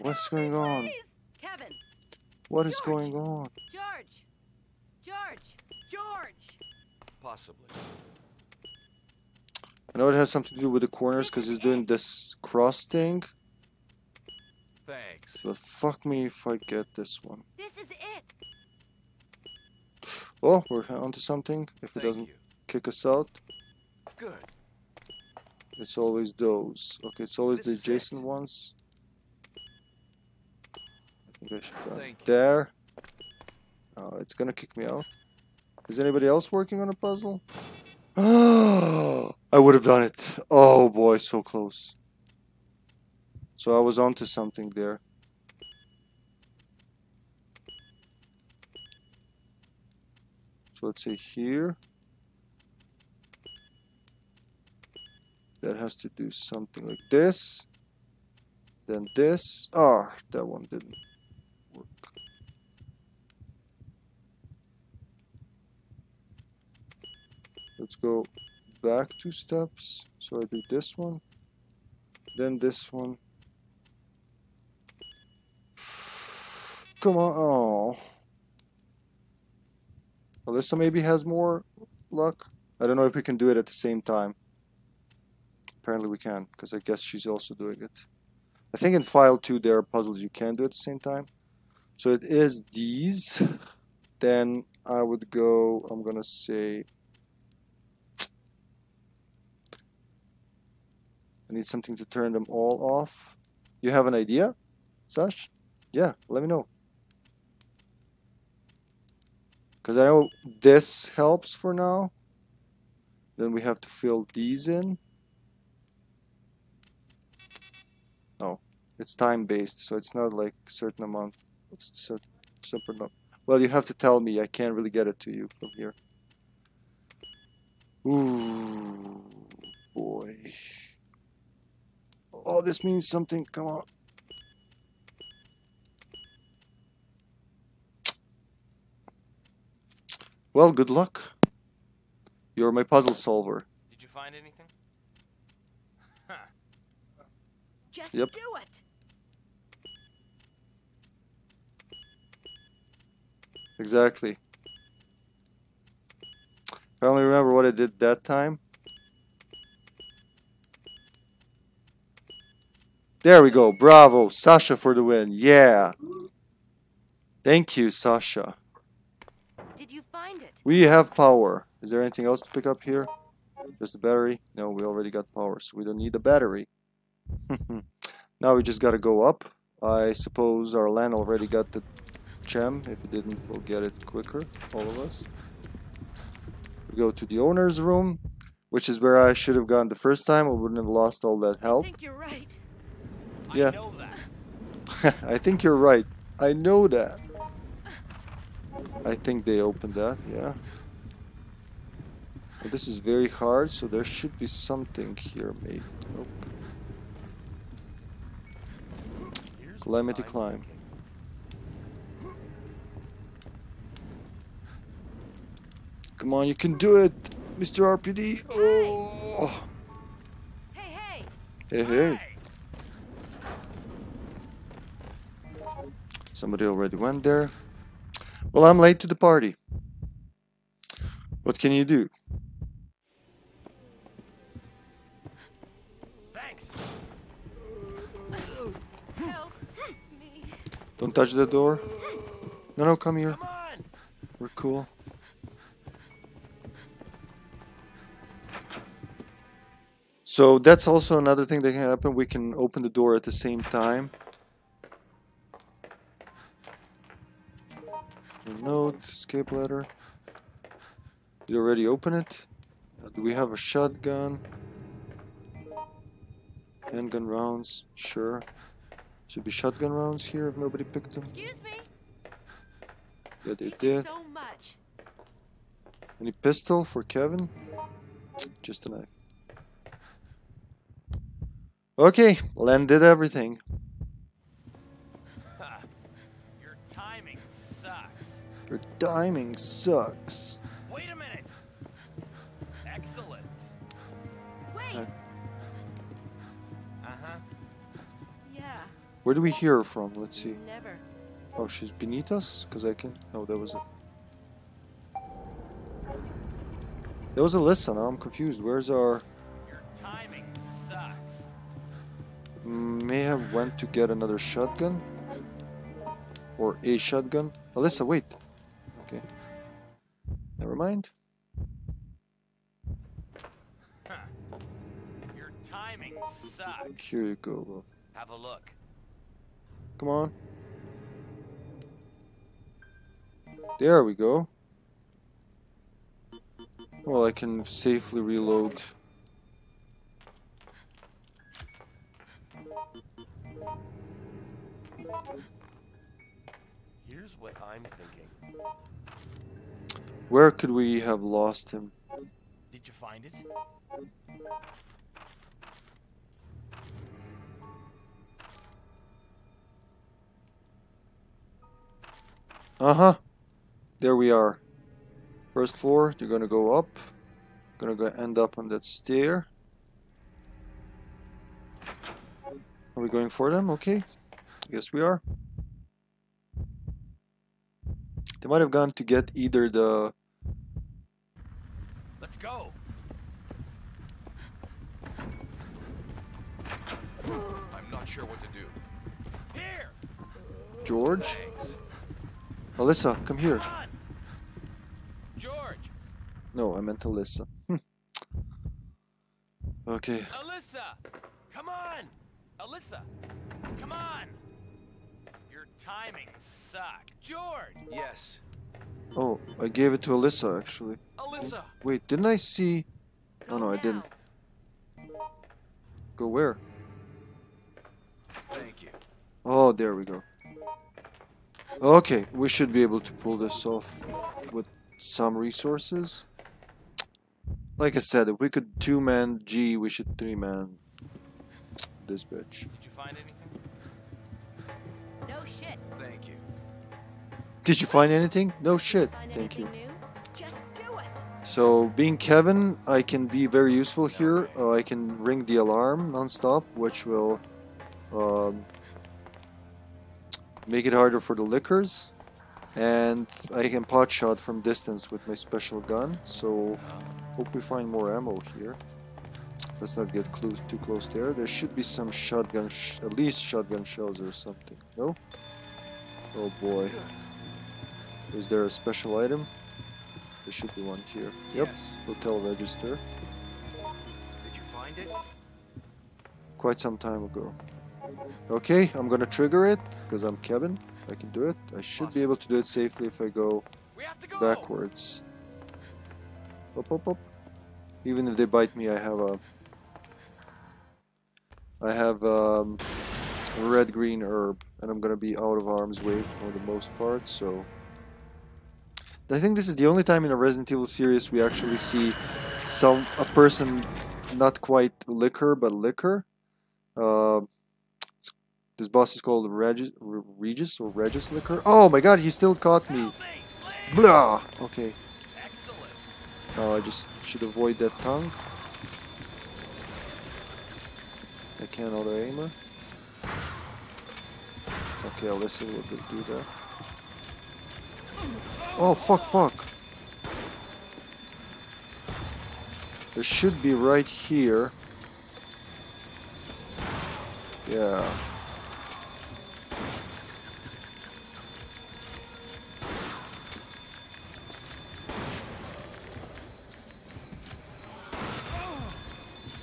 What's going on? Kevin. What is going on? George. George. George. Possibly. I know it has something to do with the corners because he's doing this cross thing. Thanks. But fuck me if I get this one. This is it. Oh, we're onto something. If it Thank doesn't you. kick us out, Good. it's always those. Okay, it's always This the is it. adjacent ones. I think I should go you. there. Oh, it's gonna kick me out. Is anybody else working on a puzzle? I would have done it. Oh boy, so close. So I was onto something there. So let's say here. That has to do something like this. Then this. Ah, that one didn't work. Let's go back two steps. So I do this one. Then this one. Come on. Oh. Alyssa maybe has more luck. I don't know if we can do it at the same time. apparently we can, because I guess she's also doing it. I think in file 2 there are puzzles you can do at the same time. So it is these. Then I would go, I'm gonna say... I need something to turn them all off. You have an idea, Sash? Yeah, let me know. Because I know this helps for now. Then we have to fill these in. Oh, it's time based, so it's not like certain amount. It's certain, no. Well, you have to tell me. I can't really get it to you from here. Ooh, boy. Oh, this means something. Come on. Well, good luck. You're my puzzle solver. Did you find anything? Just Yep. do it. Exactly. I only remember what I did that time. There we go. Bravo. Sasha for the win. Yeah. Thank you, Sasha. Did you find it? We have power. Is there anything else to pick up here? Just the battery? No, we already got power, so we don't need the battery. now we just gotta go up. I suppose our land already got the gem. If it didn't, we'll get it quicker, all of us. We go to the owner's room, which is where I should have gone the first time. I wouldn't have lost all that help. I think you're right. Yeah. I know that. I think you're right. I know that. I think they opened that, yeah. But this is very hard, so there should be something here, maybe. Nope. Calamity climb. Come on, you can do it, Mr. RPD. Oh, hey. hey, hey. Hey! Somebody already went there. Well, I'm late to the party. What can you do? Thanks. Help me. Don't touch the door. No, no, come here. Come! We're cool. So that's also another thing that can happen. We can open the door at the same time. Note, escape letter. Did you already open it? Uh, do we have a shotgun? Handgun rounds, sure. Should be shotgun rounds here if nobody picked them. Excuse me. Yeah, they did. so much. Any pistol for Kevin? Just a knife. Okay, Len did everything. Your timing sucks. Wait a minute! Excellent. Wait. Uh, Uh-huh. Yeah. Where do we hear her from? Let's see. Never. Oh, she's beneath us? Because I can. No, that was it. That was Alyssa. Now I'm confused. Where's our. Your timing sucks. May have went to get another shotgun? Or a shotgun? Alyssa, wait. Never mind. Your timing sucks. Here you go, love. Have a look. Come on. There we go. Well, I can safely reload. Here's what I'm thinking. Where could we have lost him? Did you find it? Uh-huh. There we are. First floor, you're gonna go up. Gonna go end up on that stair. Are we going for them? Okay. Yes, we are. They might have gone to get either the Let's go. I'm not sure what to do. Here! George? Thanks. Alyssa, come here. Come! George! No, I meant Alyssa. Hmm. okay. Alyssa! Come on! Alyssa! Come on! Your timing sucked. George! Yes. Oh, I gave it to Alyssa actually. Alyssa! Wait, didn't I see? Oh no, I didn't. Go where? Thank you. Oh, there we go. Okay, we should be able to pull this off with some resources. Like I said, if we could two-man G, we should three-man this bitch. Did you find anything? No shit. Thank you. Did you find anything? No shit. Find Thank you. new? Just do it. So, being Kevin, I can be very useful here. Uh, I can ring the alarm non-stop, which will um, make it harder for the lickers. And I can pot shot from distance with my special gun. So, hope we find more ammo here. Let's not get close, too close there. There should be some shotgun, sh at least shotgun shells or something. No? Oh boy. Is there a special item? There should be one here. Yep. Yes. Hotel register. Did you find it? Quite some time ago. Okay, I'm gonna trigger it because I'm Kevin. I can do it. I should be able to do it safely if I go We have to go! backwards. Up, up, up. Even if they bite me, I have a. I have um, a red green herb, and I'm gonna be out of harm's way for the most part. So. I think this is the only time in a Resident Evil series we actually see some a person not quite Licker but Licker. Uh, this boss is called Regis, Regis or Regis Licker. Oh my god, he still caught me. Me! Blah. Okay. Oh, I just should avoid that tongue. I can't auto aim her. Okay, Alyssa will do that. Oh, fuck, fuck. There should be right here. Yeah.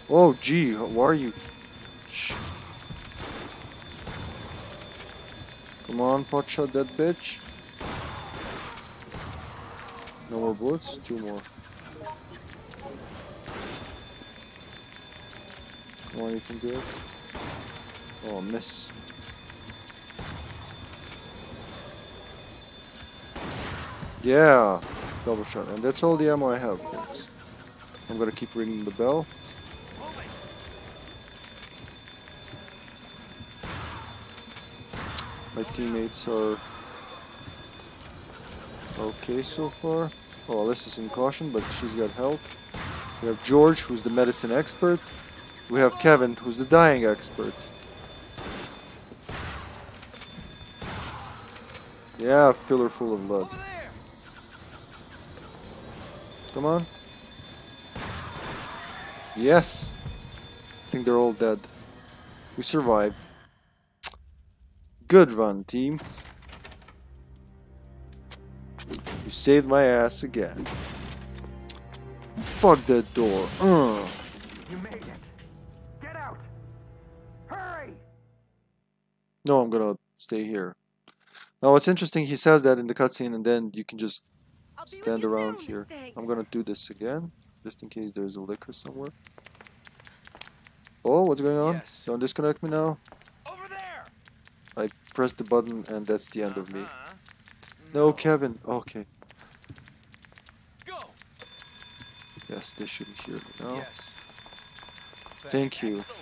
Oh, gee, why are you? On, pot shot that bitch. No more bullets? Two more. Come on, you can do it. Oh, miss. Yeah, double shot. And that's all the ammo I have, folks. I'm gonna keep ringing the bell. My teammates are okay so far. Oh, Alyssa's in caution, but she's got help. We have George, who's the medicine expert. We have Kevin, who's the dying expert. Yeah, filler full of there! Come on. Yes. I think they're all dead. We survived. Good run, team. You saved my ass again. Fuck that door. Uh. You made it. Get out. Hurry. No, I'm gonna stay here. Now, what's interesting, he says that in the cutscene, and then you can just I'll be with stand around soon. here. Thanks. I'm gonna do this again, just in case there's a Licker somewhere. Oh, what's going on? Yes. Don't disconnect me now. I pressed the button, and that's the end of me. Uh-huh. No, Kevin. Okay. Go! Yes, they should hear me now. Yes. Thank you. Excellent.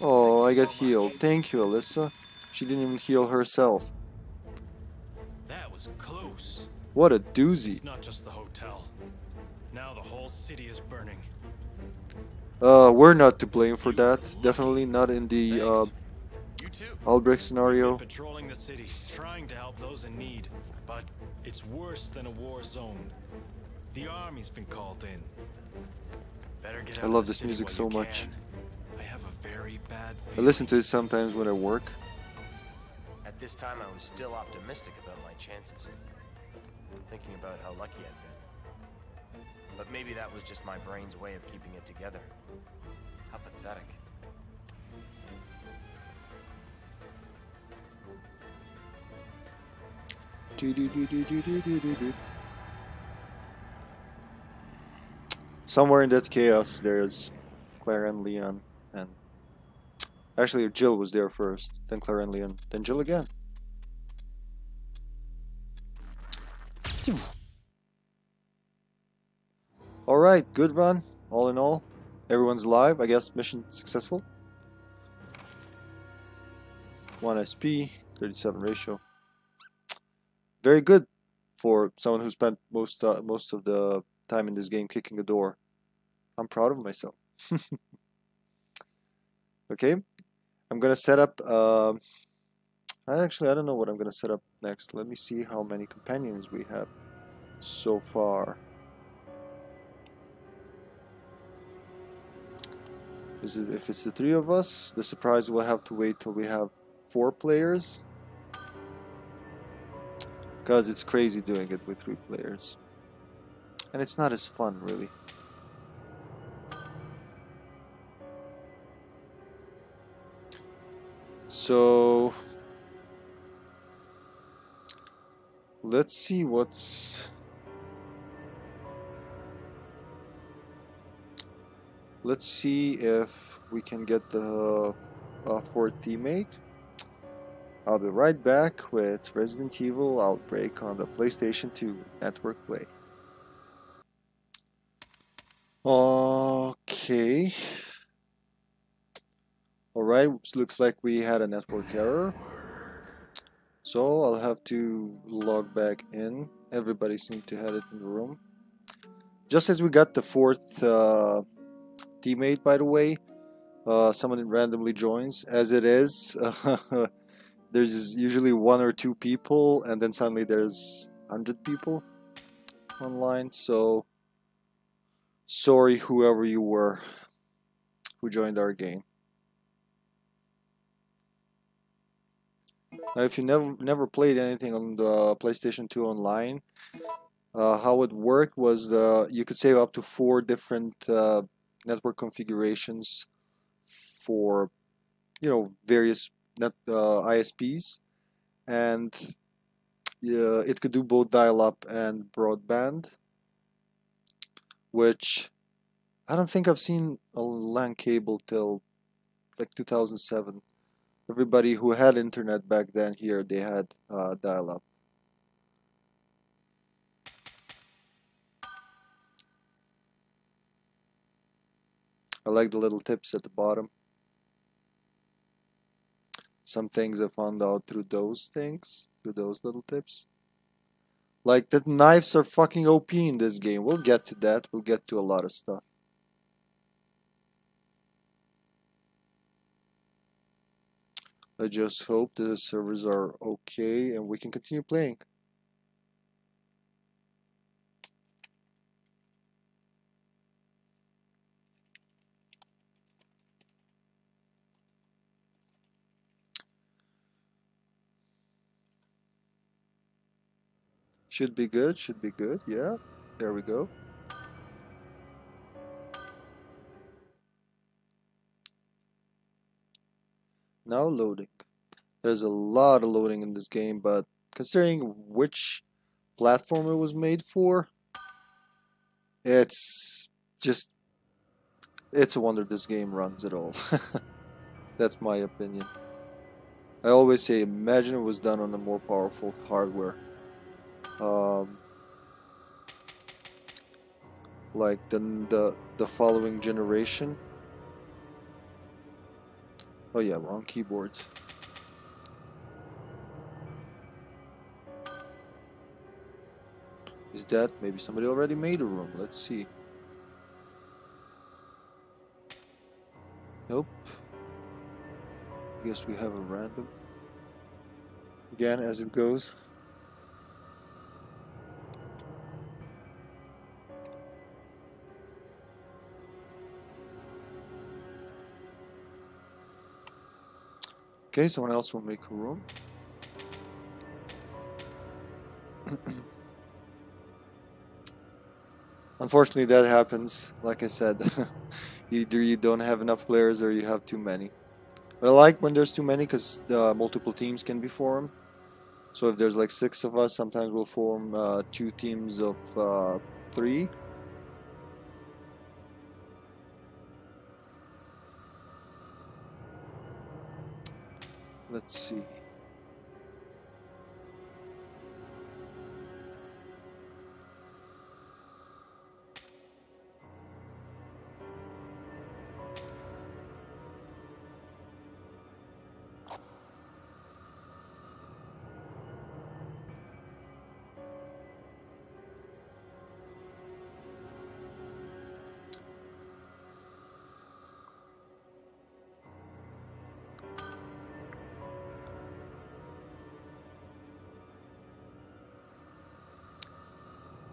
Oh, I Thank you got so much. healed. Thank you, Alyssa. She didn't even heal herself. That was close. What a doozy. It's not just the hotel. Now the whole city is burning. Uh, we're not to blame for that. Definitely not in the uh. You. Albrecht scenario. Patrolling the city, trying to help those in need, but it's worse than a war zone. The army's been called in. Better get I love this music so much. I have a very very bad I listen to it sometimes when I work. At this time, I was still optimistic about my chances. Thinking about how lucky I'd been. But maybe that was just my brain's way of keeping it together. How pathetic. Somewhere in that chaos, there's Claire and Leon, and actually Jill was there first, then Claire and Leon, then Jill again. All right, good run. All in all, everyone's alive. I guess mission successful. One SP, 37 ratio very good for someone who spent most uh, most of the time in this game kicking a door. I'm proud of myself. okay, I'm gonna set up. Uh, I actually I don't know what I'm gonna set up next. Let me see how many companions we have so far. Is it if it's the three of us? The surprise will have to wait till we have four players because it's crazy doing it with three players. And it's not as fun really. So let's see what's let's see if we can get the uh, fourth teammate I'll be right back with Resident Evil Outbreak on the PlayStation 2 Network Play. Okay. Alright, looks like we had a network error. So I'll have to log back in. Everybody seemed to have it in the room. Just as we got the fourth uh, teammate, by the way, uh, someone randomly joins. As it is, there's usually one or two people and then suddenly there's 100 people online. So sorry whoever you were who joined our game. Now if you never never played anything on the PlayStation 2 online uh, how it worked was the you could save up to four different uh, network configurations for you know various net uh, ISPs, and it could do both dial-up and broadband, which I don't think I've seen a LAN cable till like 2007. Everybody who had internet back then here, they had uh, dial-up. I like the little tips at the bottom some things I found out through those things, through those little tips. Like the knives are fucking OP in this game. We'll get to that. We'll get to a lot of stuff. I just hope the servers are okay and we can continue playing. Should be good, should be good, yeah. There we go. Now loading. There's a lot of loading in this game, but considering which platform it was made for, it's just it's a wonder this game runs at all. That's my opinion. I always say imagine it was done on a more powerful hardware um, like the, the the following generation. Oh yeah wrong keyboard is that maybe somebody already made a room let's see. Nope. I guess we have a random again as it goes Okay, someone else will make a room. Unfortunately, that happens. Like I said, either you don't have enough players or you have too many. But I like when there's too many because uh, multiple teams can be formed. So if there's like six of us, sometimes we'll form uh, two teams of uh, three. Let's see.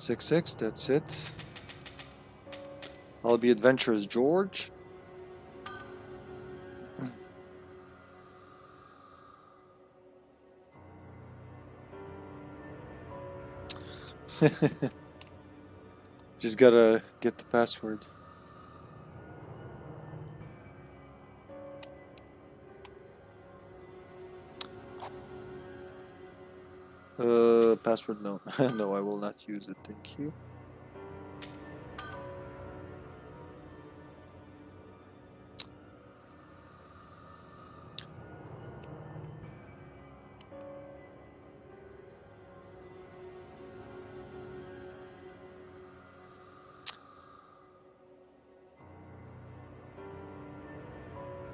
Six six, that's it. I'll be Adventurous George. Just gotta get the password. Password no. no, I will not use it, thank you.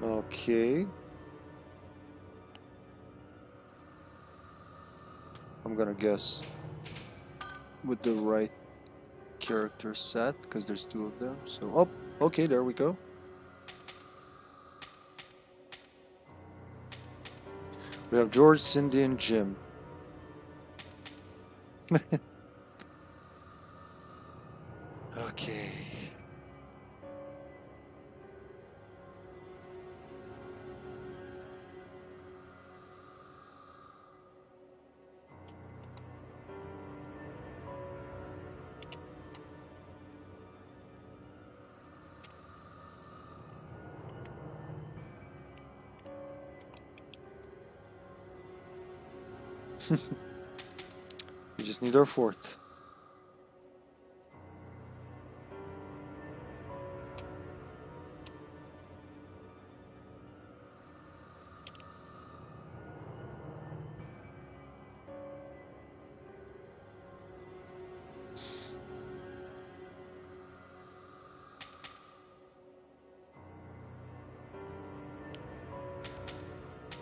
Okay. Gonna guess with the right character set because there's two of them. So, oh, okay, there we go. We have George, Cindy, and Jim.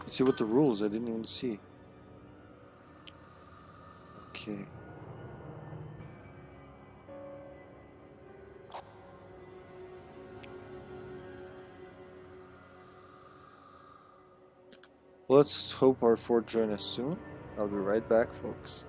Let's see what the rules I didn't even see. Okay. Let's hope our fort join us soon. I'll be right back, folks.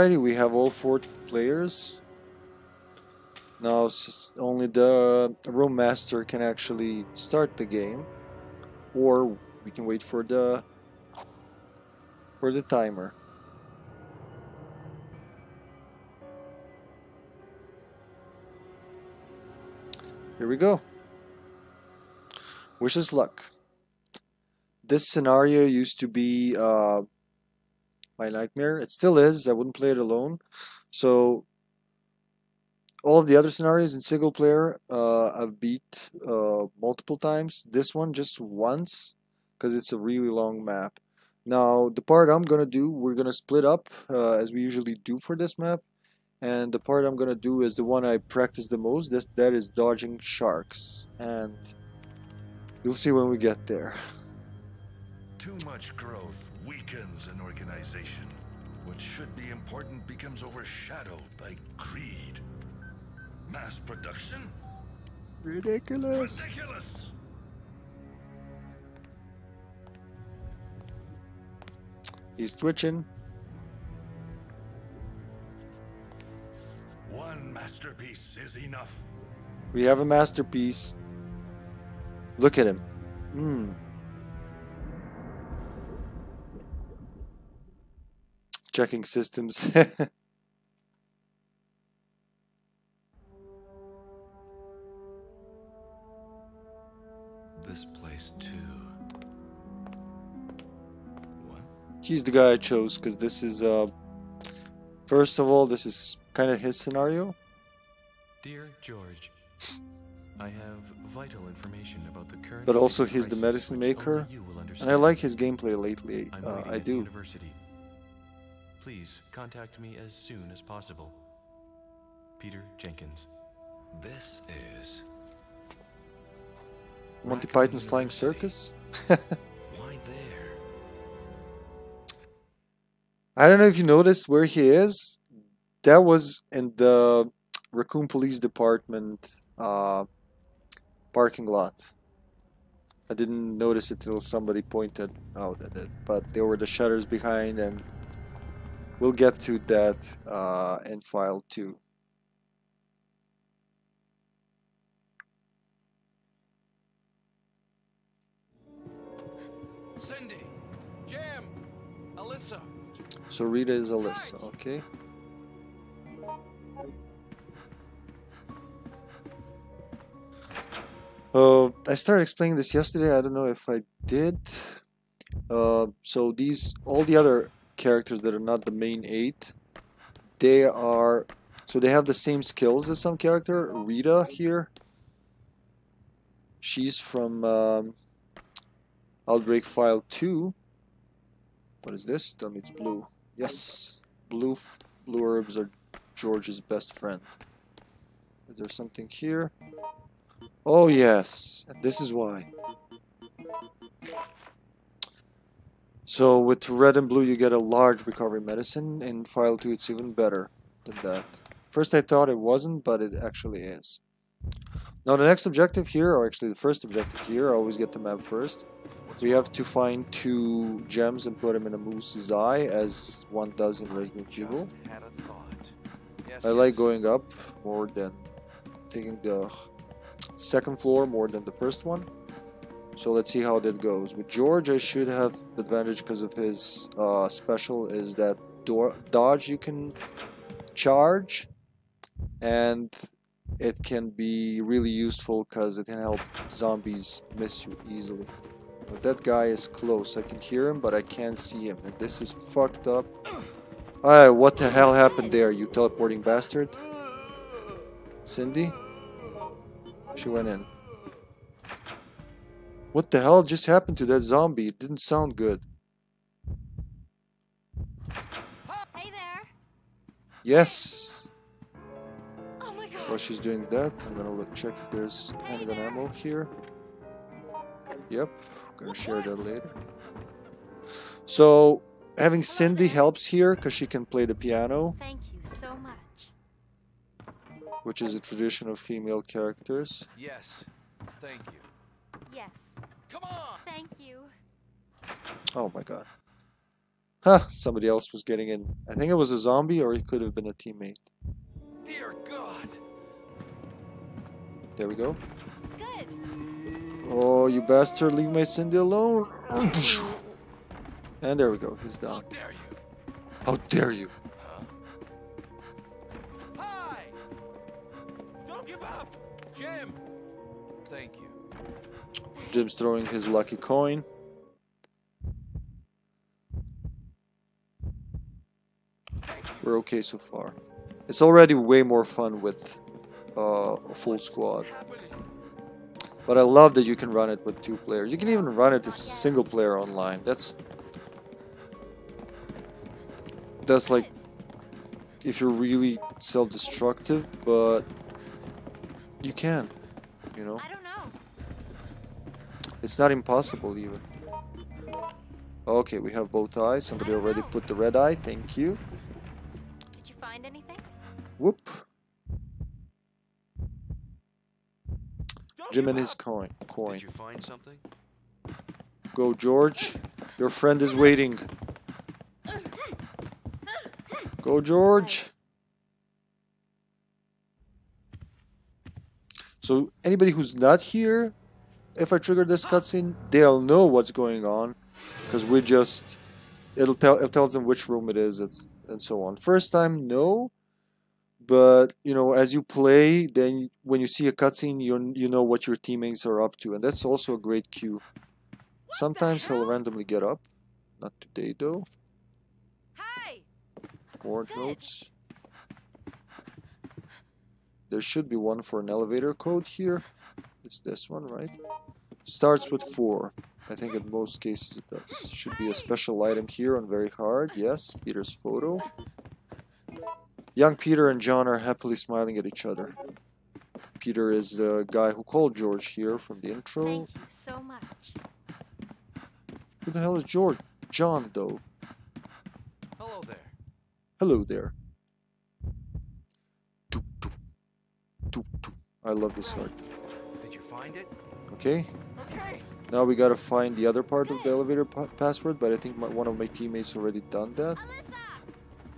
Alrighty, we have all four players. Now only the room master can actually start the game, or we can wait for the for the timer. Here we go. Wish us luck. This scenario used to be uh, my nightmare. It still is. I wouldn't play it alone. So all of the other scenarios in single player uh, I've beat uh, multiple times. This one just once because it's a really long map. Now the part I'm gonna do, we're gonna split up uh, as we usually do for this map. And the part I'm gonna do is the one I practice the most. That that is dodging sharks, and you'll see when we get there. Too much growth weakens an organization. What should be important becomes overshadowed by greed. Mass production? Ridiculous. Ridiculous! He's twitching. One masterpiece is enough. We have a masterpiece. Look at him. Hmm. Checking systems. This place too. What? He's the guy I chose because this is, uh, first of all, this is kind of his scenario. Dear George, I have vital information about the current. But also he's the medicine maker, only you will And I like his gameplay lately. Uh, I do. University. Please contact me as soon as possible. Peter Jenkins. This is. Monty Raccoon Python's Flying Circus. Why there? I don't know if you noticed where he is. That was in the Raccoon Police Department uh, parking lot. I didn't notice it till somebody pointed out at it, but there were the shutters behind, and we'll get to that uh, in file two. Cindy! Jim! Alyssa! So Rita is Alyssa, okay? Uh, I started explaining this yesterday. I don't know if I did. Uh, so these, all the other characters that are not the main eight, they are, so they have the same skills as some character. Rita here, she's from um, Outbreak File 2. What is this? Tell me it's blue. Yes, blue blue herbs are George's best friend. Is there something here? Oh yes, and this is why. So with red and blue you get a large recovery medicine. In file 2 it's even better than that. First I thought it wasn't, but it actually is. Now the next objective here, or actually the first objective here, I always get the map first. We have to find two gems and put them in a moose's eye, as one does in Resident Evil. Just had a thought. Yes, I like yes. going up more than taking the second floor more than the first one. So let's see how that goes. With George, I should have the advantage because of his uh, special is that dodge you can charge, and it can be really useful because it can help zombies miss you easily. But that guy is close. I can hear him, but I can't see him. And this is fucked up. Alright, what the hell happened there, you teleporting bastard? Cindy? She went in. What the hell just happened to that zombie? It didn't sound good. Hey there! Yes! Oh my god! While she's doing that, I'm gonna look check if there's handgun ammo here. Yep, gonna share that later. So, having Cindy helps here because she can play the piano, Thank you so much. which is a tradition of female characters. Yes. Thank you. Yes. Come on! Thank you. Oh my god. Huh, somebody else was getting in. I think it was a zombie or he could have been a teammate. Dear God! There we go. Good. Oh, you bastard, leave my Cindy alone. And there we go, he's How down. dare you? How dare you? Hi! Don't give up! Jim! Thank you. Jim's throwing his lucky coin. We're okay so far. It's already way more fun with uh, a full squad. But I love that you can run it with two players. You can even run it as single player online. That's that's like if you're really self-destructive, but you can, you know. I don't know. It's not impossible even. Okay, we have both eyes. Somebody already put the red eye. Thank you. Did you find anything? Whoop. Jim and his coin. Coin. Did you find something? Go, George. Your friend is waiting. Go, George. So anybody who's not here, if I trigger this cutscene, they'll know what's going on, because we just it'll tell it tells them which room it is, it's, and so on. First time, no, but you know, as you play, then when you see a cutscene, you you know what your teammates are up to, and that's also a great cue. Sometimes he'll randomly get up, not today though. Hey! Notes. There should be one for an elevator code here. It's this one, right? Starts with 4. I think in most cases it does. Should be a special item here on very hard. Yes, Peter's photo. Young Peter and John are happily smiling at each other. Peter is the guy who called George here from the intro. Thank you so much. Who the hell is George? John, though. Hello there. Hello there. Toop, toop. Toop, toop. I love this art. Did you find it? Okay, Okay. now we gotta find the other part of the elevator pa password, but I think my, one of my teammates already done that.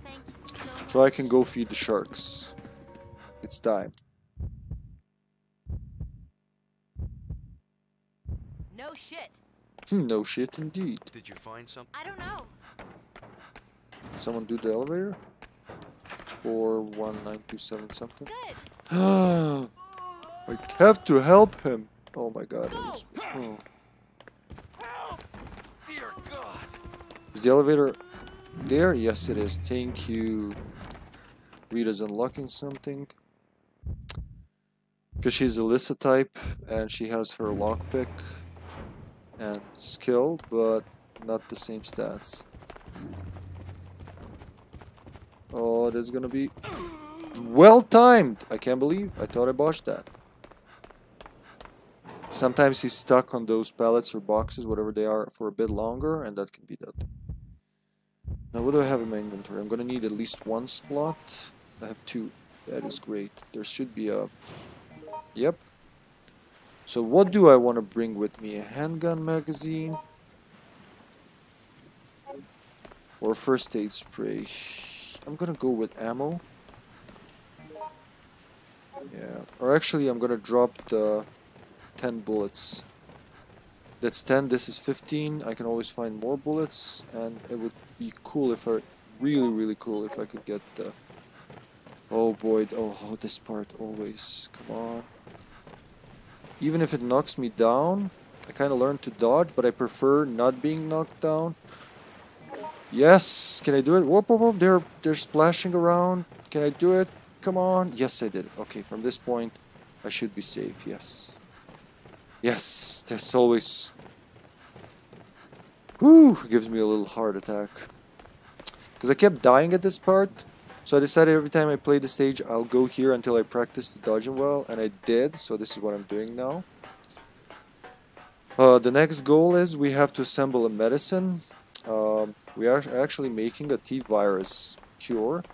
Thank you so. So I can go feed the sharks. It's time. No shit. Hmm, no shit indeed. Did you find something? I don't know. Did someone do the elevator? Or 1927 something? Good. I have to help him. Oh my god. I was- oh. Help! Dear God. Is the elevator there? Yes, it is. Thank you. Rita's unlocking something. Because she's Alyssa type and she has her lockpick and skill, but not the same stats. Oh, that's gonna be well timed. I can't believe I thought I botched that. Sometimes he's stuck on those pallets or boxes, whatever they are, for a bit longer, and that can be that. Now, what do I have in my inventory? I'm gonna need at least one slot. I have two. That is great. There should be a. Yep. So, what do I want to bring with me? A handgun magazine? Or first aid spray? I'm gonna go with ammo. Yeah. Or actually, I'm gonna drop the 10 bullets. That's 10, this is 15. I can always find more bullets, and it would be cool if I. Really, really cool if I could get the. Oh boy, oh, oh, this part always. Come on. Even if it knocks me down, I kind of learned to dodge, but I prefer not being knocked down. Yes, can I do it? Whoop, whoop, whoop, they're, they're splashing around. Can I do it? Come on. Yes, I did. Okay, from this point, I should be safe. Yes. Yes, there's always... Whew, gives me a little heart attack. Because I kept dying at this part, so I decided every time I play the stage, I'll go here until I practice the dodging well, and I did, so this is what I'm doing now. Uh, the next goal is we have to assemble a medicine. Um, we are actually making a T-virus cure.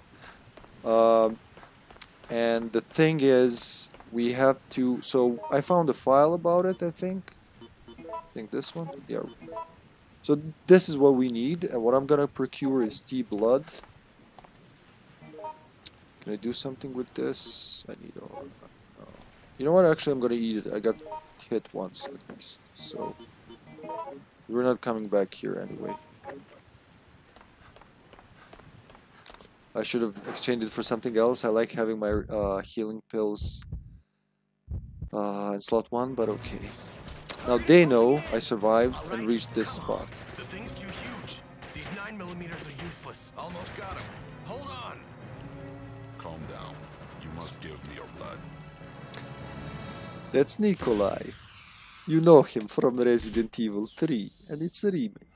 Um, and the thing is, we have to... So, I found a file about it, I think. I think this one? Yeah. So, this is what we need. And what I'm gonna procure is T-blood. Can I do something with this? I need... no. You know what? Actually, I'm gonna eat it. I got hit once, at least. So... We're not coming back here anyway. I should have exchanged it for something else. I like having my uh, healing pills uh, in slot 1, but okay. Now they know I survived and reached this spot. The thing's too huge. These 9 millimeters are useless. Almost got him. Hold on. Calm down. You must give me your blood. That's Nikolai. You know him from Resident Evil 3, and it's a remake.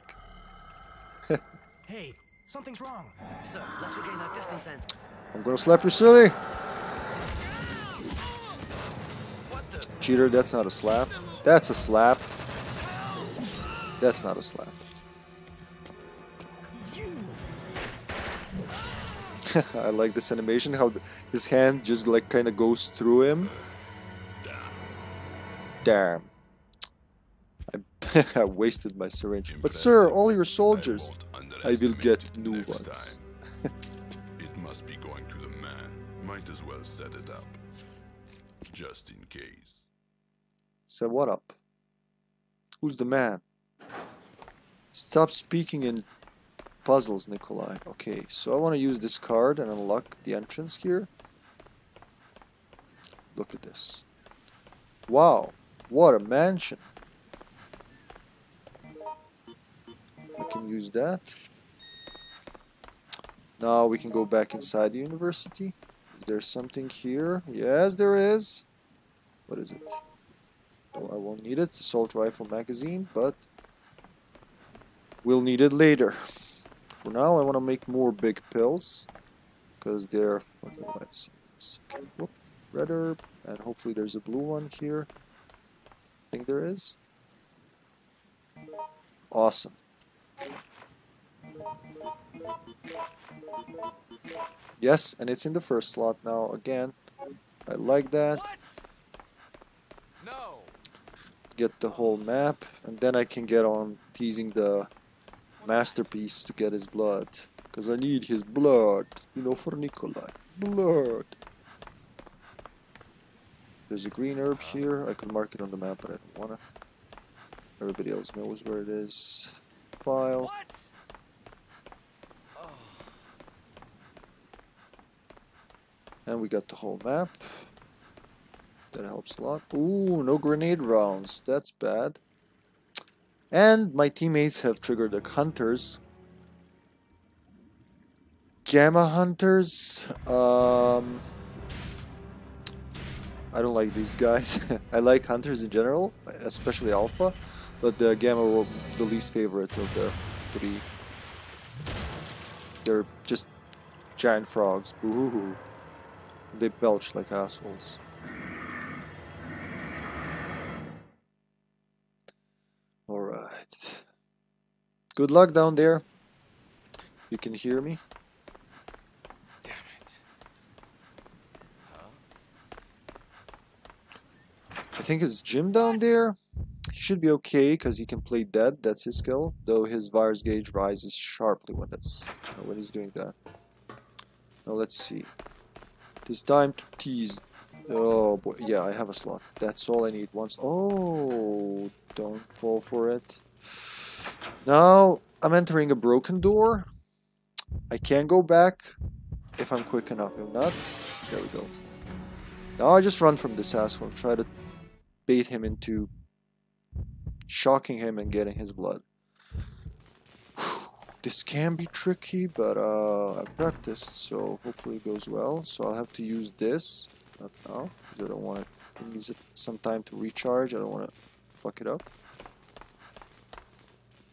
Hey, something's wrong. So, let's regain our distance then. I'm gonna slap you silly! What the? Cheater, that's not a slap. That's a slap. That's not a slap. I like this animation, how his hand just like kind of goes through him. Damn. I, I wasted my syringe. But sir, all your soldiers, I will get new ones. It must be going to the man. Might as well set it up. Just in case. So what up? Who's the man? Stop speaking in puzzles, Nikolai. Okay, so I want to use this card and unlock the entrance here. Look at this. Wow, what a mansion. I can use that. Now we can go back inside the university. Is there something here? Yes, there is. What is it? I won't need it. Assault rifle magazine, but we'll need it later. For now, I want to make more big pills because they're fucking lifesavers. Okay, whoop, red herb, and hopefully there's a blue one here. I think there is. Awesome. Yes, and it's in the first slot now again. I like that. What? Get the whole map and then I can get on teasing the masterpiece to get his blood. Because I need his blood you know for Nikolai. Blood. There's a green herb here. I can mark it on the map but I don't wanna. Everybody else knows where it is. File. What? And we got the whole map that helps a lot ooh no grenade rounds that's bad And my teammates have triggered the hunters. Gamma hunters. Um, I don't like these guys. I like hunters in general, especially alpha, but the gamma were the least favorite of the three. They're just giant frogs. Boo-hoo-hoo. They belch like assholes. Alright. Good luck down there. You can hear me. Damn it. I think it's Jim down there. He should be okay because he can play dead. That's his skill. Though his virus gauge rises sharply when that's uh, when he's doing that. Now let's see. It's time to tease. Oh boy, yeah, I have a slot. That's all I need. Once. Oh, don't fall for it. Now I'm entering a broken door. I can go back if I'm quick enough. If not, there we go. Now I just run from this asshole and try to bait him into shocking him and getting his blood. This can be tricky, but uh, I practiced, so hopefully it goes well. So I'll have to use this, not now, I don't want to use it some time to recharge. I don't want to fuck it up.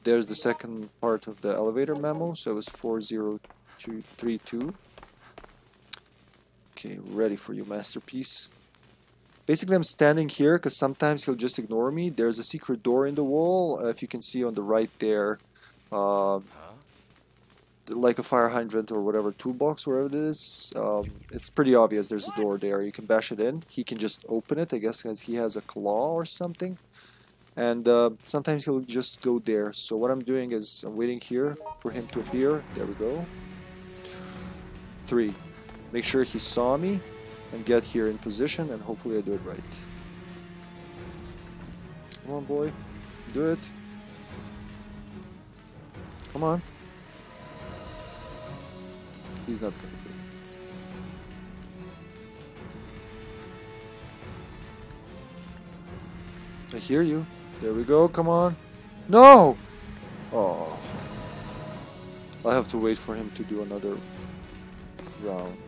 There's the second part of the elevator memo, so it was 40232. Okay, ready for you, masterpiece. Basically, I'm standing here because sometimes he'll just ignore me. There's a secret door in the wall, uh, if you can see on the right there. Uh, like a fire hydrant or whatever toolbox, wherever it is. Um, it's pretty obvious there's a door there. You can bash it in. He can just open it, I guess, because he has a claw or something. And uh, sometimes he'll just go there. So what I'm doing is I'm waiting here for him to appear. There we go. Three. Make sure he saw me and get here in position and hopefully I do it right. Come on, boy. Do it. Come on. He's not gonna. I hear you. There we go. Come on. No! Oh. I'll have to wait for him to do another round.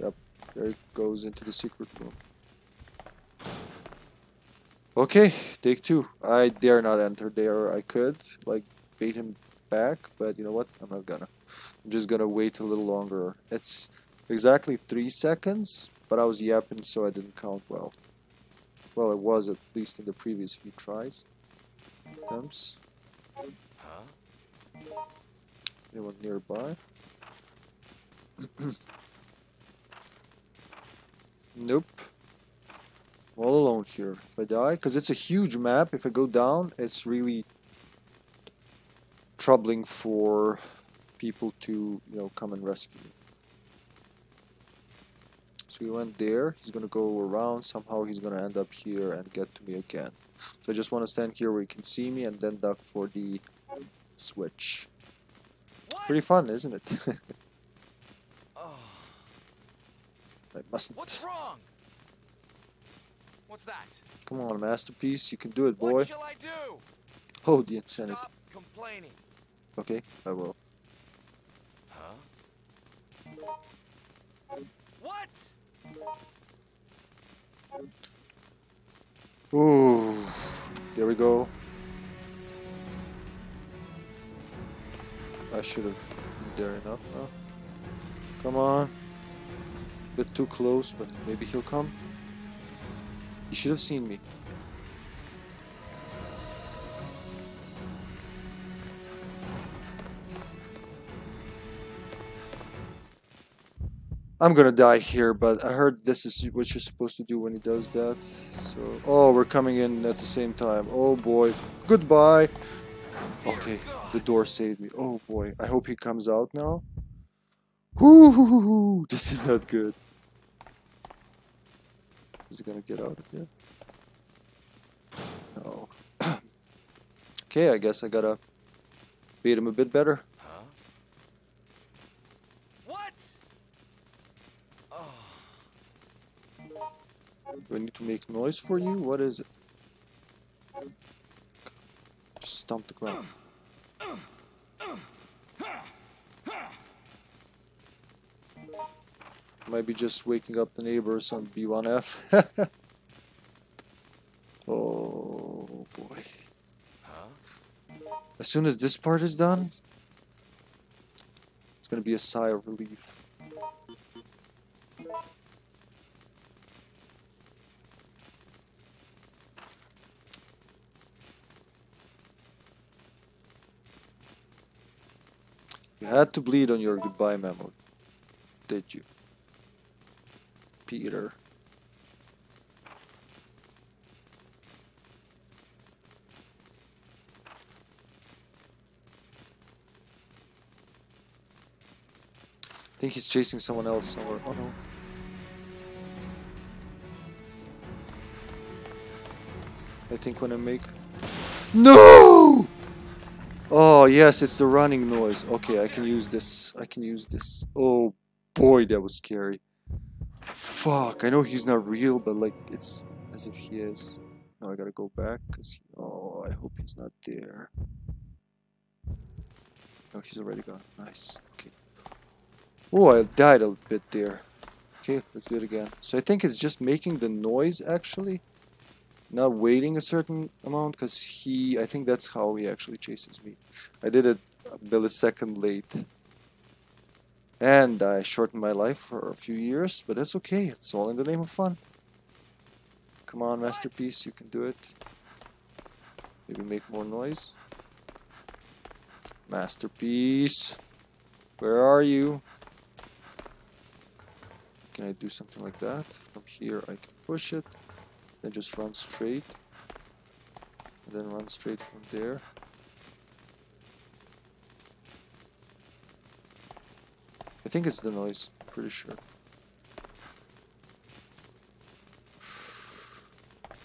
Yep. There it goes into the secret room. Okay, take two. I dare not enter there. I could, like, bait him back, but you know what? I'm not gonna. I'm just gonna wait a little longer. It's exactly three seconds, but I was yapping, so I didn't count well. Well, it was at least in the previous few tries. Huh? Anyone nearby? nope. I'm all alone here. If I die, because it's a huge map, if I go down, it's really troubling for people to, you know, come and rescue me. So he went there, he's gonna go around, somehow he's gonna end up here and get to me again. So I just want to stand here where he can see me and then duck for the switch. Pretty fun, isn't it? Oh, I mustn't. what's wrong? What's that? Come on, masterpiece, you can do it, boy. What shall I do? Oh, the insanity. Stop complaining. Okay, I will. Ooh, there we go. I should have been there enough now. Come on. A Bit too close, but maybe he'll come. He should have seen me. I'm gonna die here, but I heard this is what you're supposed to do when he does that. So, oh, we're coming in at the same time. Oh boy, goodbye. Okay, the door saved me. Oh boy, I hope he comes out now. Whoo, this is not good. Is he gonna get out of here? No. okay, I guess I gotta beat him a bit better. Do I need to make noise for you? What is it? Just stomp the ground. Might be just waking up the neighbors on B1F. oh boy. As soon as this part is done, it's gonna be a sigh of relief. Had to bleed on your goodbye memo, did you? Peter. I think he's chasing someone else somewhere. Oh no. I think when I make... No! Oh, yes, it's the running noise. Okay, I can use this. I can use this. Oh, boy, that was scary. Fuck, I know he's not real, but like, it's as if he is. Now I gotta go back, cause... He, oh, I hope he's not there. Oh, he's already gone. Nice. Okay. Oh, I died a bit there. Okay, let's do it again. So I think it's just making the noise, actually. Not waiting a certain amount, because he... I think that's how he actually chases me. I did it a millisecond late. And I shortened my life for a few years, but that's okay. It's all in the name of fun. Come on, Masterpiece, you can do it. Maybe make more noise. Masterpiece. Where are you? Can I do something like that? From here I can push it. Then just run straight. And then run straight from there. I think it's the noise, pretty sure.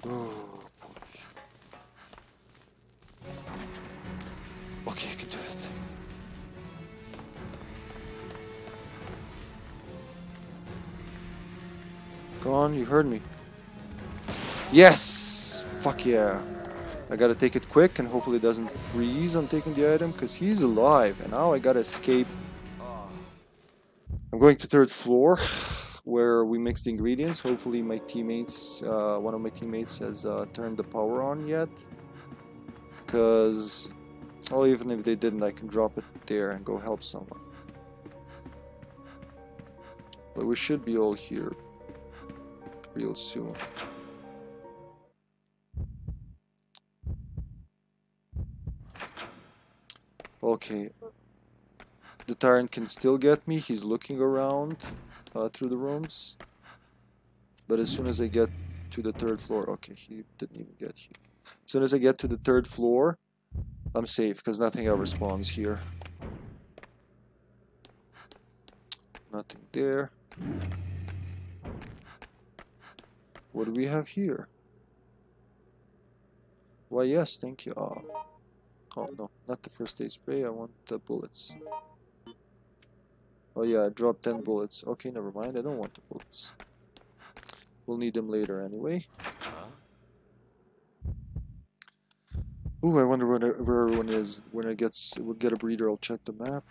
Okay, I can do it. Go on, you heard me. Yes! Fuck yeah. I gotta take it quick and hopefully it doesn't freeze on taking the item because he's alive and now I gotta escape. Oh, I'm going to third floor. where we mix the ingredients. Hopefully my teammates, uh, one of my teammates has uh, turned the power on yet. Because, well, even if they didn't, I can drop it there and go help someone. But we should be all here real soon. Okay. The tyrant can still get me. He's looking around uh, through the rooms. But as soon as I get to the third floor... Okay, he didn't even get here. As soon as I get to the third floor, I'm safe because nothing ever spawns here. Nothing there. What do we have here? Why, yes, thank you. Oh. Oh, no, not the first aid spray. I want the bullets. Oh, yeah, I dropped 10 bullets. Okay, never mind. I don't want the bullets. We'll need them later anyway. Ooh, I wonder where, where everyone is. When it gets, we'll get a breeder, I'll check the map.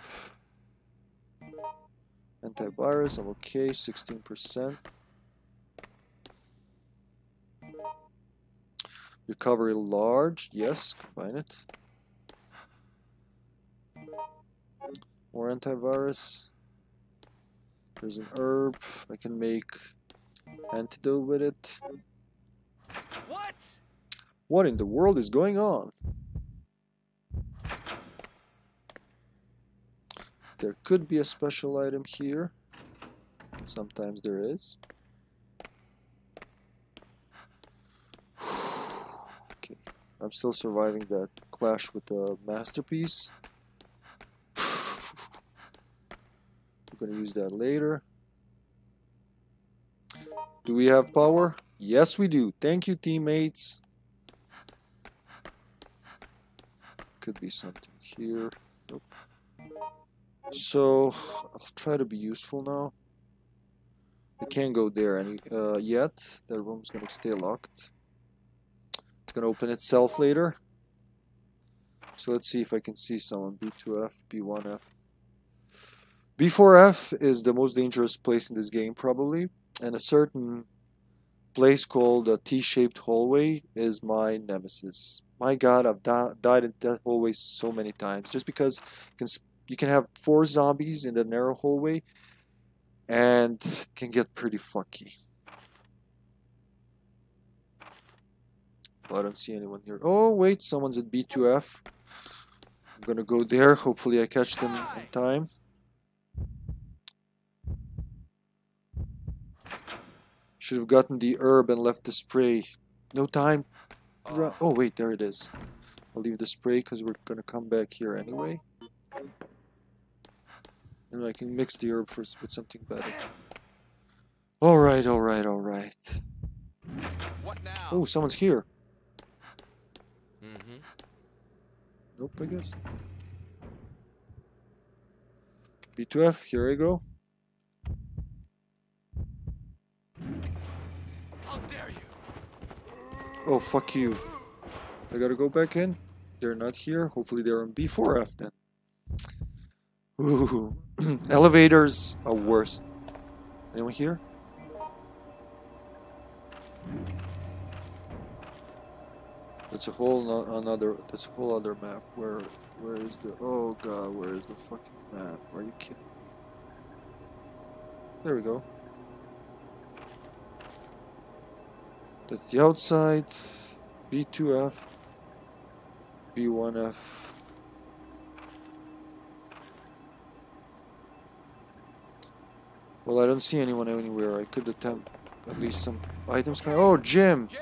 Antivirus, I'm okay, 16%. Recovery large, yes, combine it. More antivirus. There's an herb, I can make antidote with it. What? What in the world is going on? There could be a special item here. Sometimes there is. okay, I'm still surviving that clash with the masterpiece. We're gonna use that later. Do we have power? Yes, we do. Thank you, teammates. Could be something here. Nope. So, I'll try to be useful now. I can't go there any uh, yet. That room's gonna stay locked. It's gonna open itself later. So let's see if I can see someone. B2F, B1F. B4F is the most dangerous place in this game, probably. And a certain place called a T-shaped hallway is my nemesis. My god, I've di died in that hallway so many times. Just because you can, you can have four zombies in the narrow hallway and can get pretty funky. Well, oh, I don't see anyone here. Oh, wait, someone's at B2F. I'm gonna go there. Hopefully I catch them in time. Should have gotten the herb and left the spray. No time. Oh, wait, there it is. I'll leave the spray because we're gonna come back here anyway. And I can mix the herb for, with something better. Alright, alright, alright. What now? Oh, someone's here. Mm-hmm. Nope, I guess. B2F, here I go. How dare you? Oh, fuck you. I gotta go back in. They're not here. Hopefully they're on B4F then. Ooh. Elevators are worst. Anyone here? That's a whole no another. That's a whole other map. Where, where is the? Oh god, where is the fucking map? Are you kidding me? There we go. That's the outside. B2F. B1F. Well, I don't see anyone anywhere. I could attempt at least some items. Oh, Jim! Jim!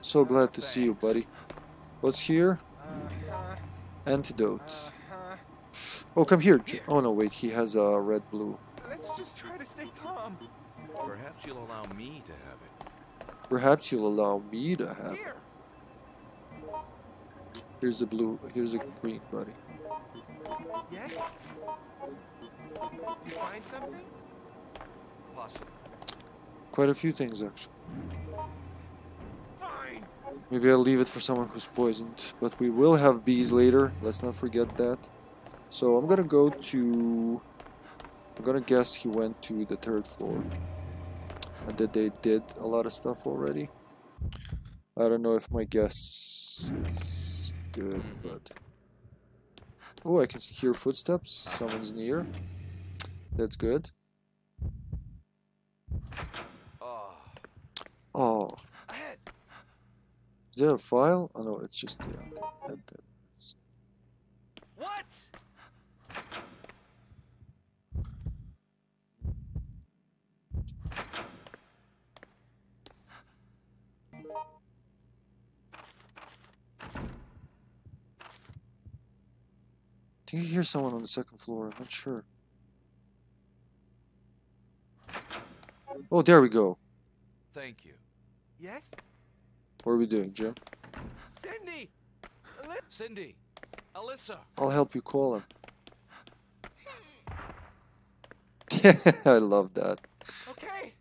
So glad to see you, buddy. What's here? Antidote. Oh, come here. Jim. Oh, no, wait. He has a red blue. Let's just try to stay calm. Perhaps you'll allow me to have it. Perhaps you'll allow me to have. Here. Here's a blue. Here's a green, buddy. Yes? You find something? Possible. Quite a few things, actually. Fine. Maybe I'll leave it for someone who's poisoned. But we will have bees later. Let's not forget that. So I'm gonna go to... I'm gonna guess he went to the third floor. And that they did a lot of stuff already. I don't know if my guess is good, mm-hmm. but oh, I can hear footsteps. Someone's near. That's good. Ah. Oh, Oh, is there a file? Oh no, it's just yeah. What? I think I hear someone on the second floor. I'm not sure. Oh, there we go. Thank you. Yes? What are we doing, Jim? Cindy! Ali- Cindy! Alyssa! I'll help you call him. Yeah, I love that. Okay.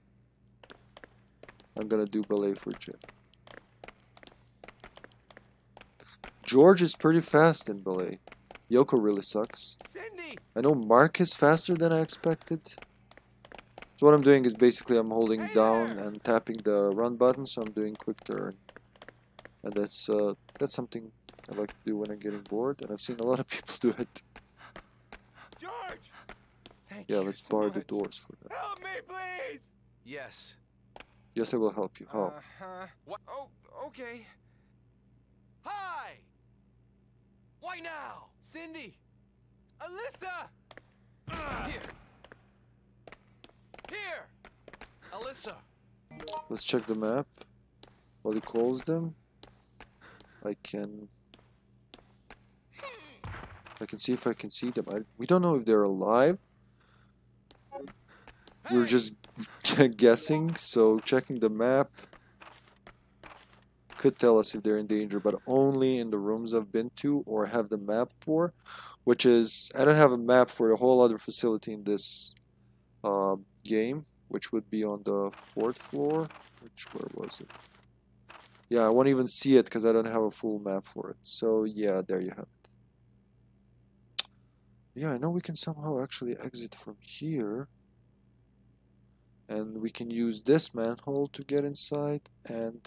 I'm gonna do ballet for Jim. George is pretty fast in ballet. Yoko really sucks. Cindy! I know Mark is faster than I expected. So what I'm doing is basically I'm holding Hey down there! and tapping the run button, so I'm doing quick turn. And that's uh, that's something I like to do when I'm getting bored, and I've seen a lot of people do it. George! Thank Yeah, let's so bar the doors for that. Help me, please! Yes. Yes, I will help you. How? Uh-huh. What? Oh, okay. Hi! Why now? Cindy! Alyssa! Here. Here! Alyssa! Let's check the map. While he calls them, I can. I can see if I can see them. I, we don't know if they're alive. We're just guessing, so checking the map could tell us if they're in danger, but only in the rooms I've been to or have the map for, which is I don't have a map for the whole other facility in this uh, game, which would be on the fourth floor. Which where was it? Yeah, I won't even see it because I don't have a full map for it. So yeah, there you have it. Yeah, I know we can somehow actually exit from here. And we can use this manhole to get inside and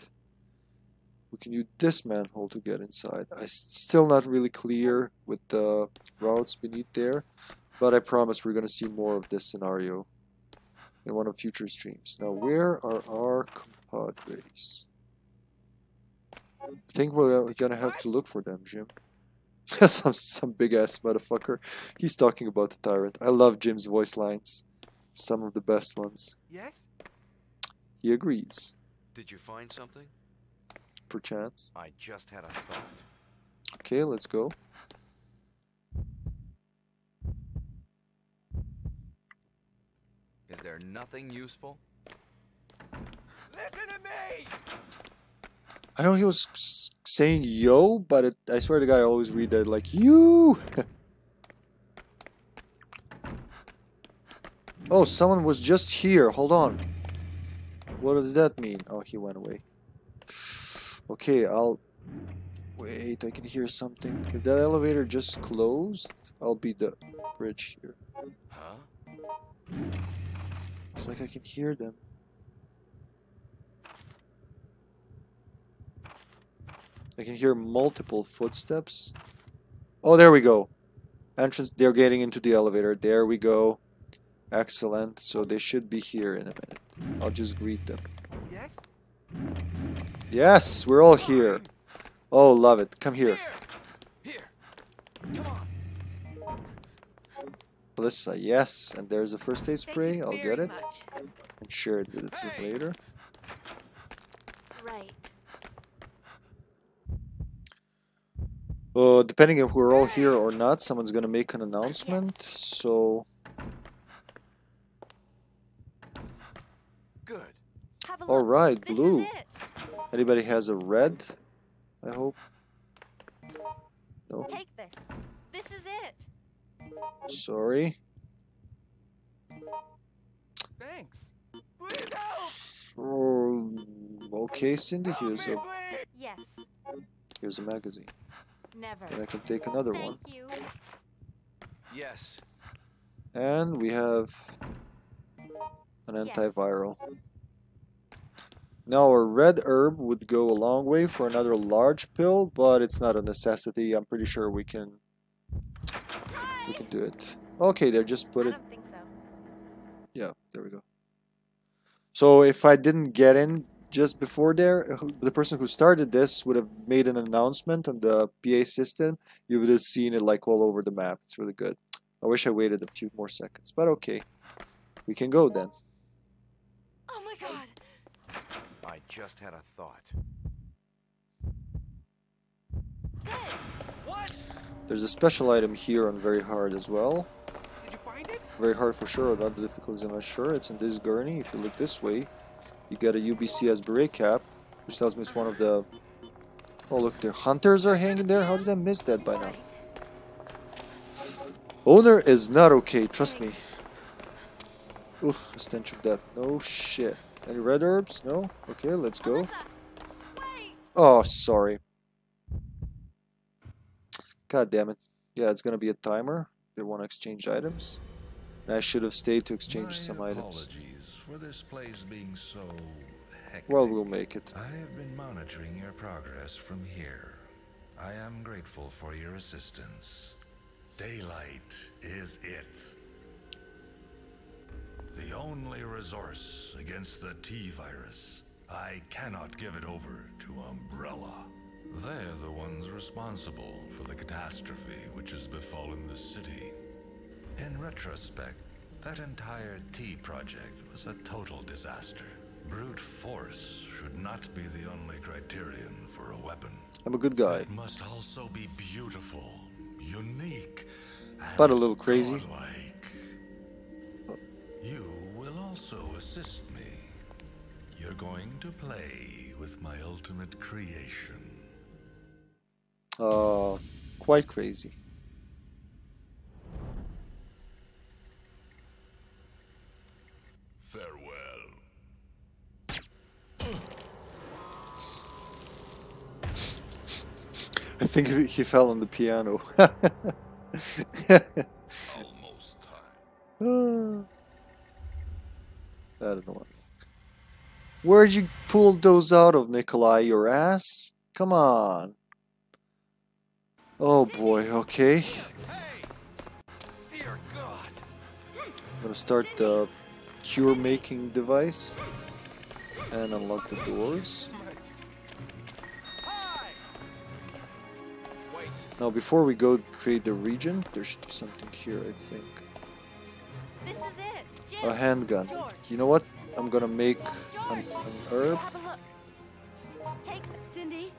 we can use this manhole to get inside. I s- still not really clear with the routes beneath there, but I promise we're gonna see more of this scenario in one of future streams. Now, where are our compadres? I think we're gonna have to look for them, Jim. some some big ass motherfucker. He's talking about the tyrant. I love Jim's voice lines. Some of the best ones. Yes? He agrees. Did you find something? Perchance. I just had a thought. Okay, let's go. Is there nothing useful? Listen to me! I know he was saying yo, but it, I swear to God, I always read that like you. oh, someone was just here. Hold on. What does that mean? Oh, he went away. Okay, I'll wait. I can hear something. If that elevator just closed, I'll be the bridge here. Huh? It's like I can hear them. I can hear multiple footsteps. Oh, there we go. Entrance, they're getting into the elevator. There we go. Excellent. So they should be here in a minute. I'll just greet them. Yes? Yes, we're all here. Oh, love it. Come here. Here! Come on! Melissa, yes. And there's a first aid spray. I'll get it much. and share it with the team Hey! later. Right. Uh, depending if we're all here or not, someone's gonna make an announcement. So Good. Have a All look. right, blue. Is it. Anybody has a red? I hope. No. Take this. This is it. Sorry. Thanks. Please help! Oh, okay, Cindy. Here's a! Yes. here's a magazine, Never. and I can take another one. Thank you. Yes. And we have an Yes. Now a red herb would go a long way for another large pill, but it's not a necessity. I'm pretty sure we can we can do it. Okay, there, just put I it. don't think so. Yeah, there we go. So if I didn't get in just before there, the person who started this would have made an announcement on the PA system. You would have seen it like all over the map. It's really good. I wish I waited a few more seconds, but okay. We can go then. Oh my god. I just had a thought. What? There's a special item here on very hard as well. Did you find it? Very hard for sure, not the difficulties I'm not sure. It's in this gurney. If you look this way, you get a UBCS beret cap, which tells me it's one of the... Oh look, the hunters are hanging there? How did I miss that by now? Owner is not okay, trust me. Ugh, the stench of that. No shit. Any red herbs? No? Okay, let's go. Oh, sorry. God damn it. Yeah, it's gonna be a timer. They want to exchange items. And I should have stayed to exchange My some items. for this place being so hectic. Well, we'll make it. I have been monitoring your progress from here. I am grateful for your assistance. Daylight is it. The only resource against the T-virus. I cannot give it over to Umbrella. They're the ones responsible for the catastrophe which has befallen the city. In retrospect, that entire T project was a total disaster. Brute force should not be the only criterion for a weapon. I'm a good guy. It must also be beautiful, unique, and But a little crazy. godlike. You will also assist me. You're going to play with my ultimate creation. Uh, quite crazy. Farewell. I think he he fell on the piano. Almost time. I. Where'd you pull those out of, Nikolai? Your ass? Come on. Oh boy, okay. I'm gonna start the cure making device and unlock the doors. Now, before we go create the region, there should be something here, I think. A handgun. George. You know what? I'm gonna make an, an herb Have a look. Take Cindy.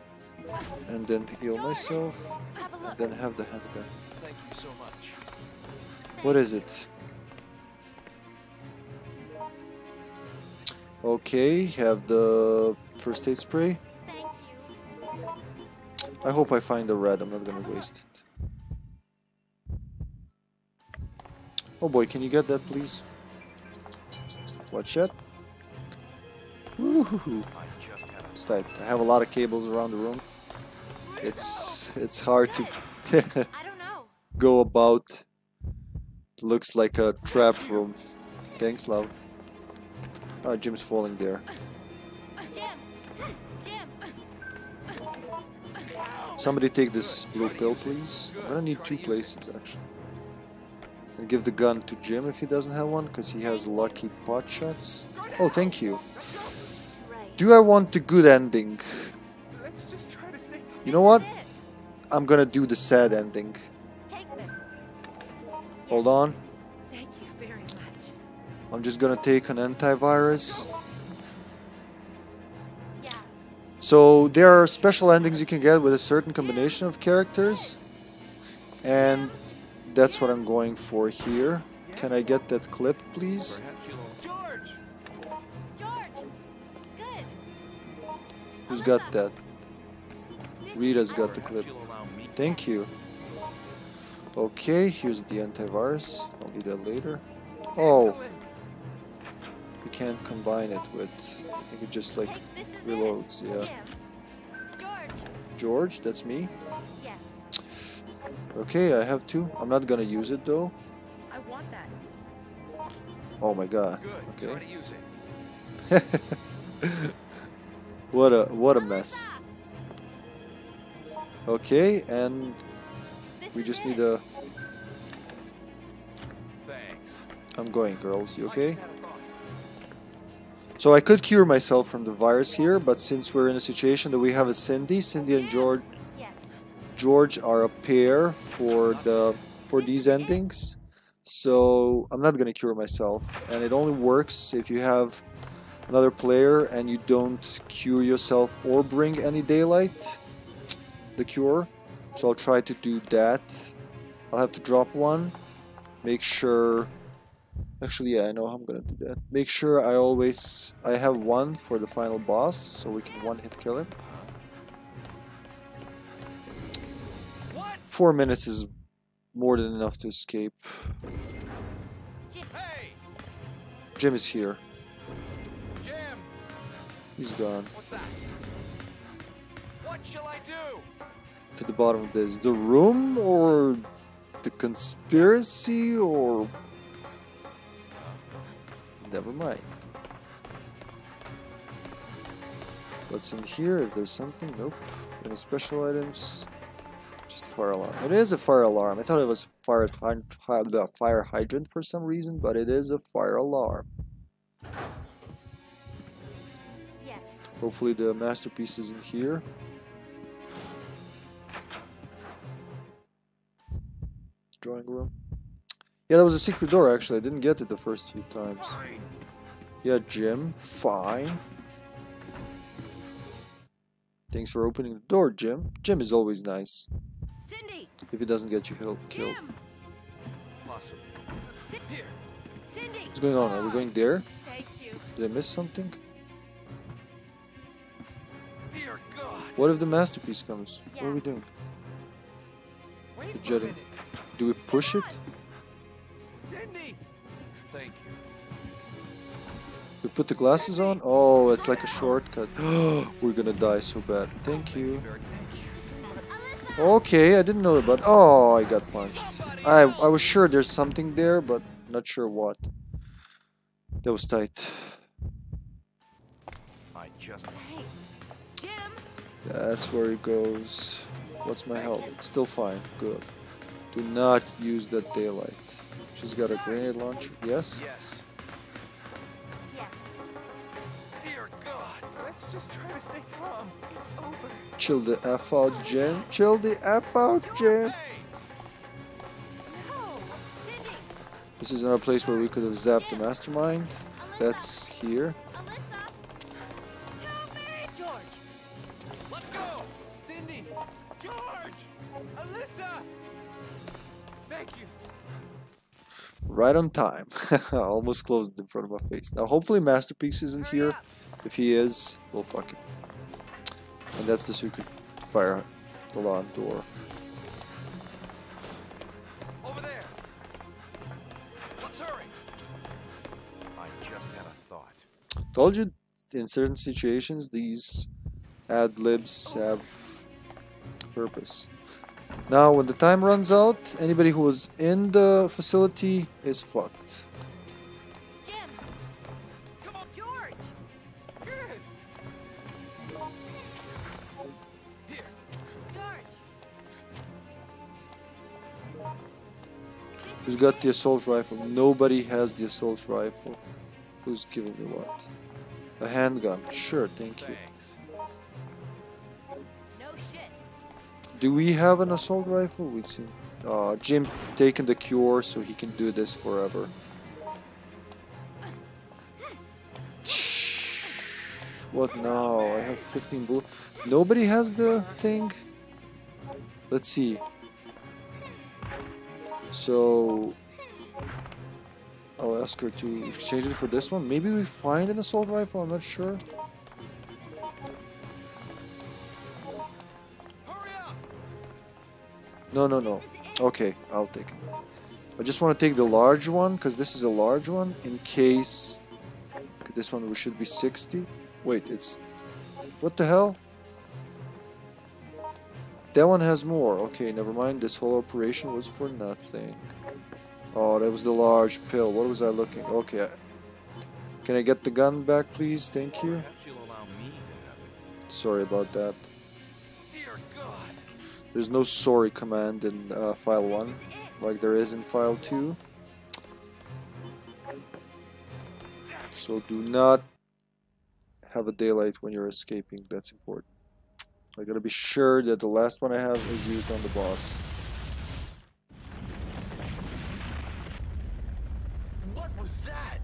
and then heal myself Have a and then have the handgun. Thank you so much. What is it? Okay, have the first aid spray. Thank you. I hope I find the red, I'm not gonna waste it. Oh boy, can you get that please? Watch that. Woohoo! It's tight. I have a lot of cables around the room. It's it's hard to go about. Looks like a trap room. Thanks, love. Oh, Jim's falling there. Somebody take this blue pill, please. I'm gonna need two places, actually. And give the gun to Jim if he doesn't have one, because he has lucky pot shots. Oh, thank you. Do I want the good ending? Let's just try to stay. You know what? This is it. I'm gonna do the sad ending. Hold on. Thank you very much. I'm just gonna take an antivirus. So there are special endings you can get with a certain combination of characters. And that's what I'm going for here. Can I get that clip, please? George! George. Good. Who's got that? Rita's got the clip. you'll allow me. Thank you. Okay, here's the antivirus. I'll need that later. Oh, Excellent. you can't combine it with. I think it just like Take- this is it. reloads. Yeah. George. George, that's me. Yes. Okay, I have two. I'm not gonna use it though. I want that. Oh my god. Good. Okay. Try to use it. What a what a mess. Okay, and This we just need a. Thanks. I'm going, girls. You okay? just had a thought. So I could cure myself from the virus here, but since we're in a situation that we have a Cindy, Cindy and George, Yes. George are a pair for the for these endings. So I'm not gonna cure myself, and it only works if you have another player and you don't cure yourself or bring any daylight. The cure. So I'll try to do that. I'll have to drop one. Make sure. Actually, yeah, I know how I'm gonna do that. Make sure I always I have one for the final boss, so we can one hit kill him. Four minutes is more than enough to escape. Jim is here. Jim. He's gone. What's that? What shall I do? To the bottom of this. The room or the conspiracy or. Never mind. What's in here? There's something? Nope. Any special items? Just a fire alarm. It is a fire alarm. I thought it was fire, hy- hy- the fire hydrant for some reason, but it is a fire alarm. Yes. Hopefully the masterpiece is in here. Drawing room. Yeah, that was a secret door actually. I didn't get it the first few times. Fine. Yeah, Jim. Fine. Thanks for opening the door, Jim. Jim is always nice. Cindy. If he doesn't get you killed. killed. Jim. Possibly. Here. Cindy. What's going on? Are we going there? Thank you. Did I miss something? Dear God. What if the masterpiece comes? What are we doing? Wait The for a jetting. Do we push it? Cindy. Thank you. We put the glasses on? Oh, it's like a shortcut. We're gonna die so bad. Thank you. Okay, I didn't know about. Oh, I got punched. I I was sure there's something there, but not sure what. That was tight. I just. That's where it goes. What's my health? Still fine. Good. Do not use that daylight. She's got a grenade launcher. Yes. Yes. Yes. Chill the f out, Jim. Chill the f out, Jim. Hey. No. Cindy. This is another place where we could have zapped the mastermind. That's here. Alyssa. Help me. George. Let's go. Cindy. George. Alyssa. Thank you. Right on time. Almost closed in front of my face. Now, hopefully, Masterpiece isn't Hurry here. If he is, we'll fuck him. And that's the secret fire alarm door. Over there. Let's hurry. I just had a thought. Told you, in certain situations, these ad libs have purpose. Now, when the time runs out, anybody who was in the facility is fucked. Who's got the assault rifle? Nobody has the assault rifle. Who's giving me what? A handgun. Sure, thank you. Do we have an assault rifle? We've seen. Uh, Jim taking the cure so he can do this forever. What now? I have 15 bullets. Nobody has the thing? Let's see. So. I'll ask her to exchange it for this one. Maybe we find an assault rifle, I'm not sure. No, no, no. Okay, I'll take it. I just want to take the large one because this is a large one in case this one should be 60. Wait, it's what the hell? That one has more. Okay, never mind. This whole operation was for nothing. Oh, that was the large pill. What was I looking? Okay. Can I get the gun back, please? Thank you. Sorry about that. There's no sorry command in uh, file 1, like there is in file 2. So do not have a daylight when you're escaping, that's important. I gotta be sure that the last one I have is used on the boss. What was that?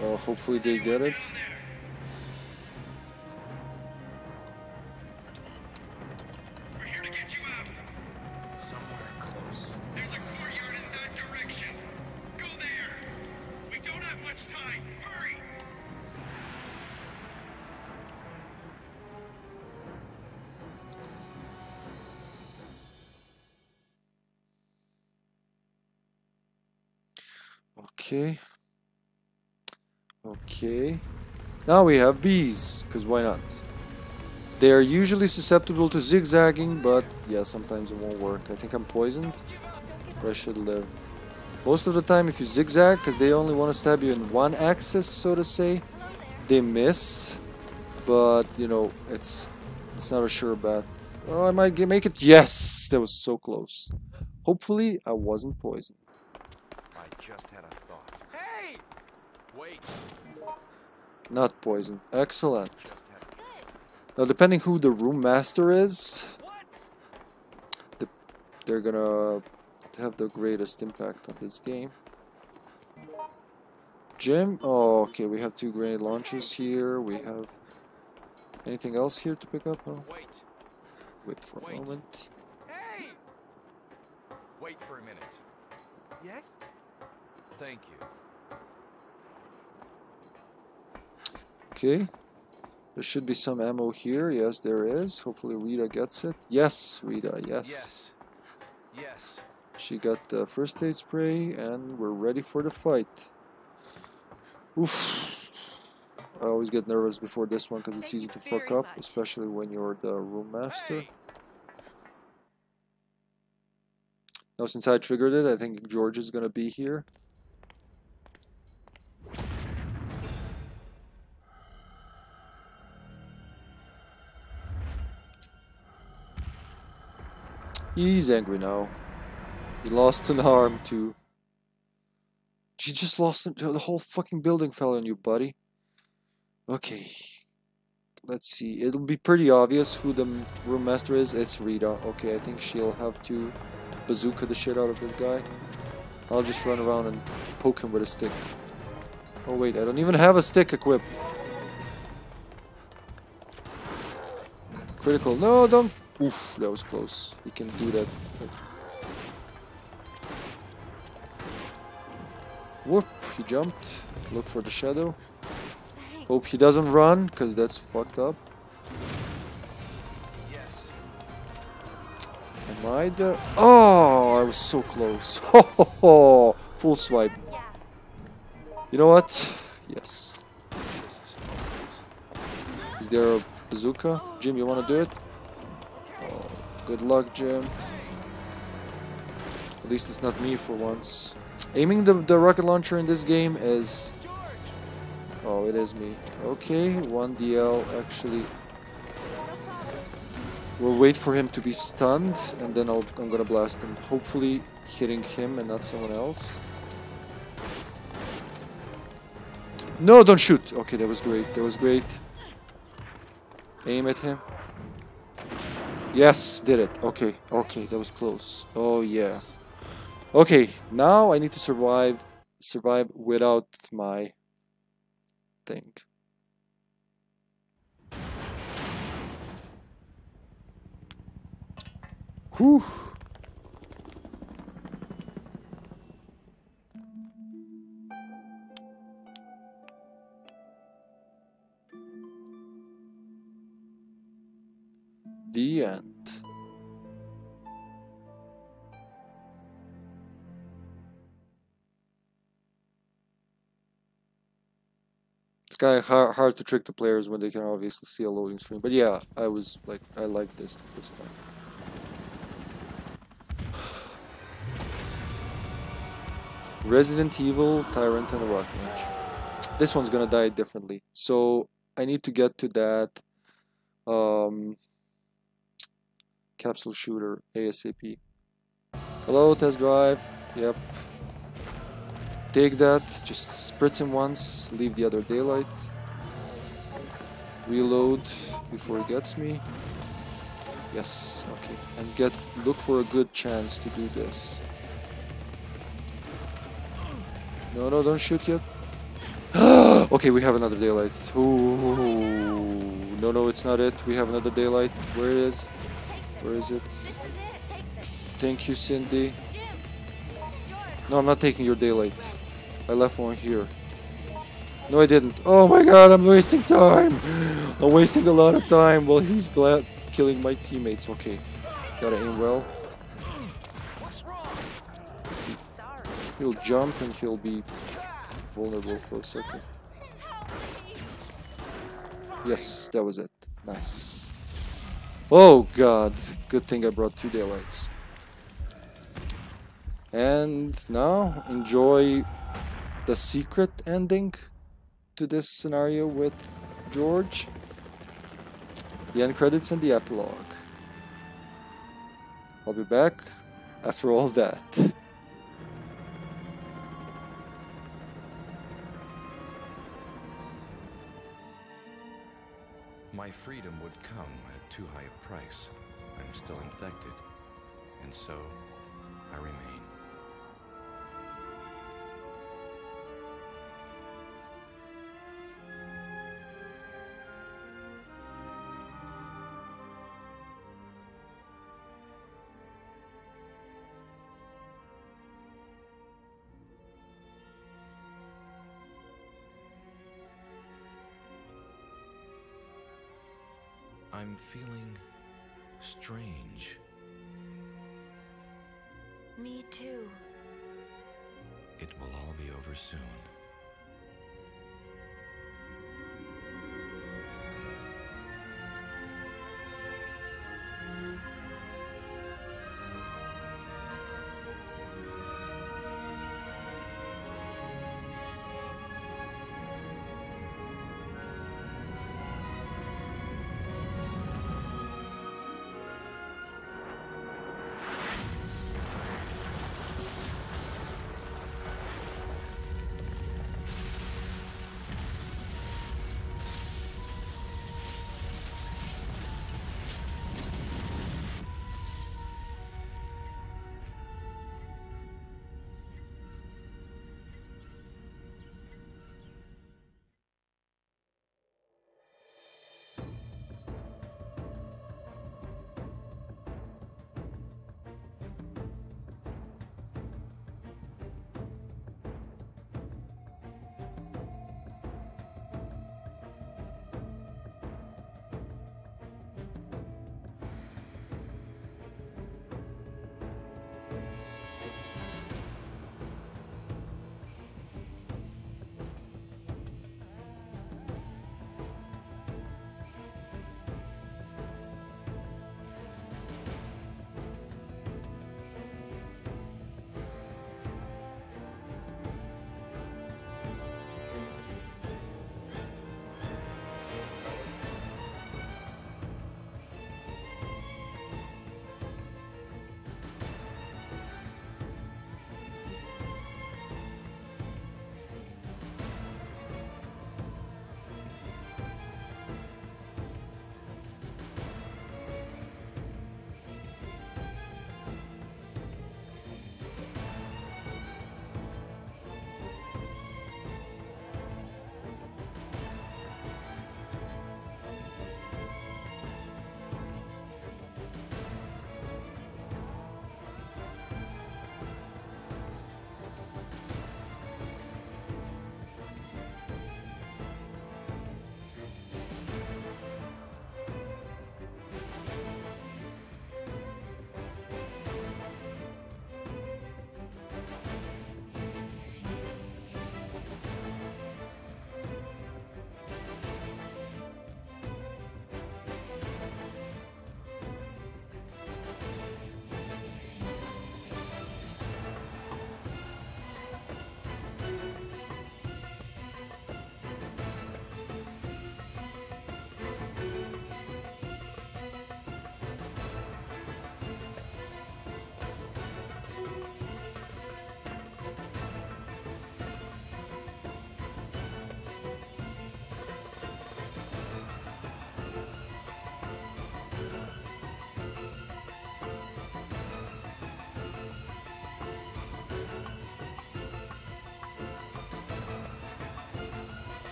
Well, hopefully they get it. Okay. Okay. Now we have bees, because why not? They are usually susceptible to zigzagging, but yeah, sometimes it won't work. I think I'm poisoned, or I should live. Most of the time, if you zigzag, because they only want to stab you in one axis, so to say, they miss. But, you know, it's it's not a sure bet. Oh, I might make it. Yes! That was so close. Hopefully, I wasn't poisoned. I just had a thought. Hey! Wait. Not poison. Excellent. Just had a Now, depending who the room master is, What? they're gonna have the greatest impact on this game. Jim? Oh, okay, we have two grenade launchers here. We have anything else here to pick up? No? Wait. Wait for a moment. Hey! Wait for a minute. Yes? Thank you. Okay. There should be some ammo here. Yes, there is. Hopefully Rita gets it. Yes, Rita, yes. Yes. Yes. She got the first aid spray and we're ready for the fight. Oof. I always get nervous before this one because it's Thank easy to fuck up, much. especially when you're the room master. Hey! Now, since I triggered it, I think George is gonna be here. He's angry now. He lost an arm too. She just lost. The whole fucking building fell on you, buddy. Okay. Let's see. It'll be pretty obvious who the room master is. It's Rita. Okay, I think she'll have to bazooka the shit out of that guy. I'll just run around and poke him with a stick. Oh wait, I don't even have a stick equipped. Critical. No, don't. Oof, that was close. He can do that. Whoop, he jumped. Look for the shadow. Hope he doesn't run, because that's fucked up. Am I the... Oh, I was so close. Full swipe. You know what? Yes. Is there a bazooka? Jim, you want to do it? Good luck, Jim. At least it's not me for once. Aiming the, the rocket launcher in this game is... Oh, it is me. Okay, 1DL actually... We'll wait for him to be stunned, and then I'll, I'm gonna blast him. Hopefully hitting him and not someone else. No, don't shoot! Okay, that was great. That was great. Aim at him. Yes, did it. Okay, okay, that was close. Oh yeah. Okay, now I need to survive survive without my thing. Whew. The end. It's kind of hard, hard to trick the players when they can obviously see a loading screen. But yeah, I was like, I like this this time. Resident Evil, Tyrant, and Match. This one's gonna die differently, so I need to get to that um, capsule shooter ASAP. Hello, test drive. Yep. Take that, just spritz him once, leave the other daylight. Reload before he gets me. Yes, okay. And get look for a good chance to do this. No, no, don't shoot yet. okay, we have another daylight. Ooh. No, no, it's not it. We have another daylight. Where it is? Where is it? Thank you, Cindy. No, I'm not taking your daylight. I left one here. No, I didn't. Oh my god, I'm wasting time. I'm wasting a lot of time while he's killing my teammates. Okay, gotta aim well. He'll jump and he'll be vulnerable for a second. Yes, that was it. Nice. Oh god, good thing I brought two daylights. And now, enjoy the secret ending to this scenario with George. The end credits and the epilogue. I'll be back after all that. My freedom would come too high a price. I'm still infected, and so I remain. I'm feeling strange. Me too. It will all be over soon.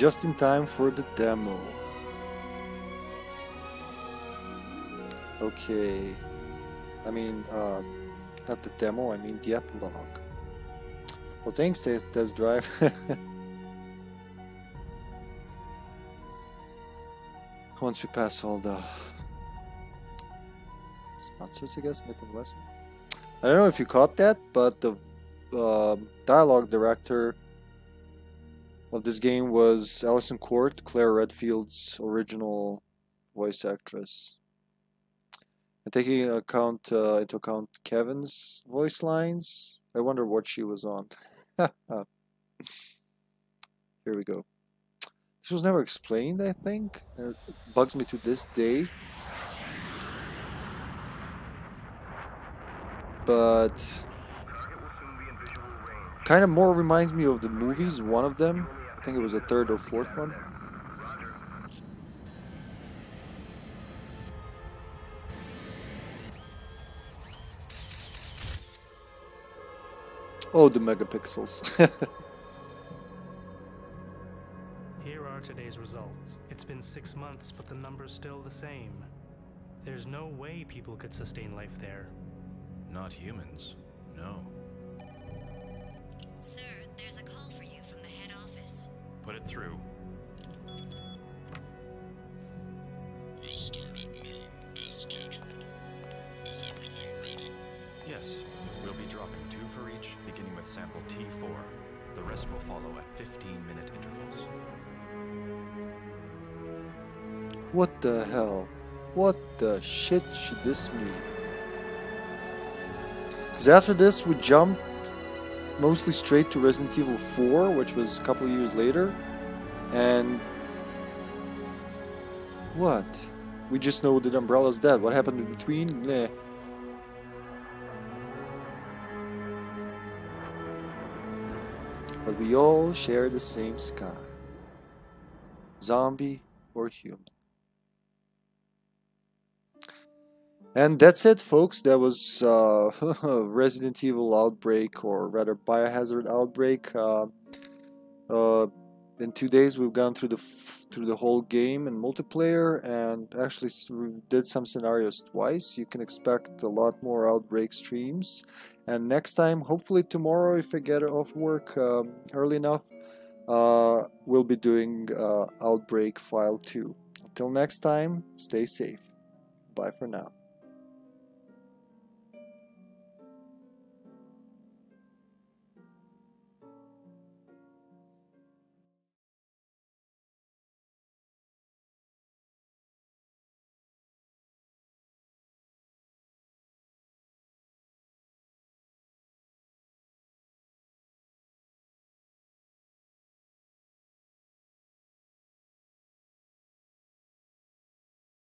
Just in time for the demo. Okay. I mean, uh, not the demo, I mean the epilogue. Well, thanks, Test Drive. Once we pass all the sponsors, I guess, Smith and Wesson. I don't know if you caught that, but the uh, dialogue director of this game was Alyson Court, Claire Redfield's original voice actress. And taking account uh, into account Kevin's voice lines, I wonder what she was on. Here we go. This was never explained, I think. It bugs me to this day. But kind of more reminds me of the movies, one of them. I think it was the third or fourth one. Oh, the megapixels. Here are today's results. It's been six months, but the number's still the same. There's no way people could sustain life there. Not humans. No. Sir, Put it through. We'll start at noon, as scheduled. Is everything ready? Yes. We'll be dropping two for each, beginning with sample T4. The rest will follow at 15-minute intervals. What the hell? What the shit should this mean? Because after this, we jumped mostly straight to Resident Evil 4, which was a couple years later. And. What? We just know that Umbrella's dead. What happened in between? Nah. But we all share the same sky. Zombie or human. And that's it, folks. That was uh, Resident Evil Outbreak, or rather Biohazard Outbreak. Uh, uh, in two days, we've gone through the through the whole game in multiplayer, and actually did some scenarios twice. You can expect a lot more Outbreak streams. And next time, hopefully tomorrow, if I get off work um, early enough, uh, we'll be doing uh, Outbreak File 2. Until next time, stay safe. Bye for now.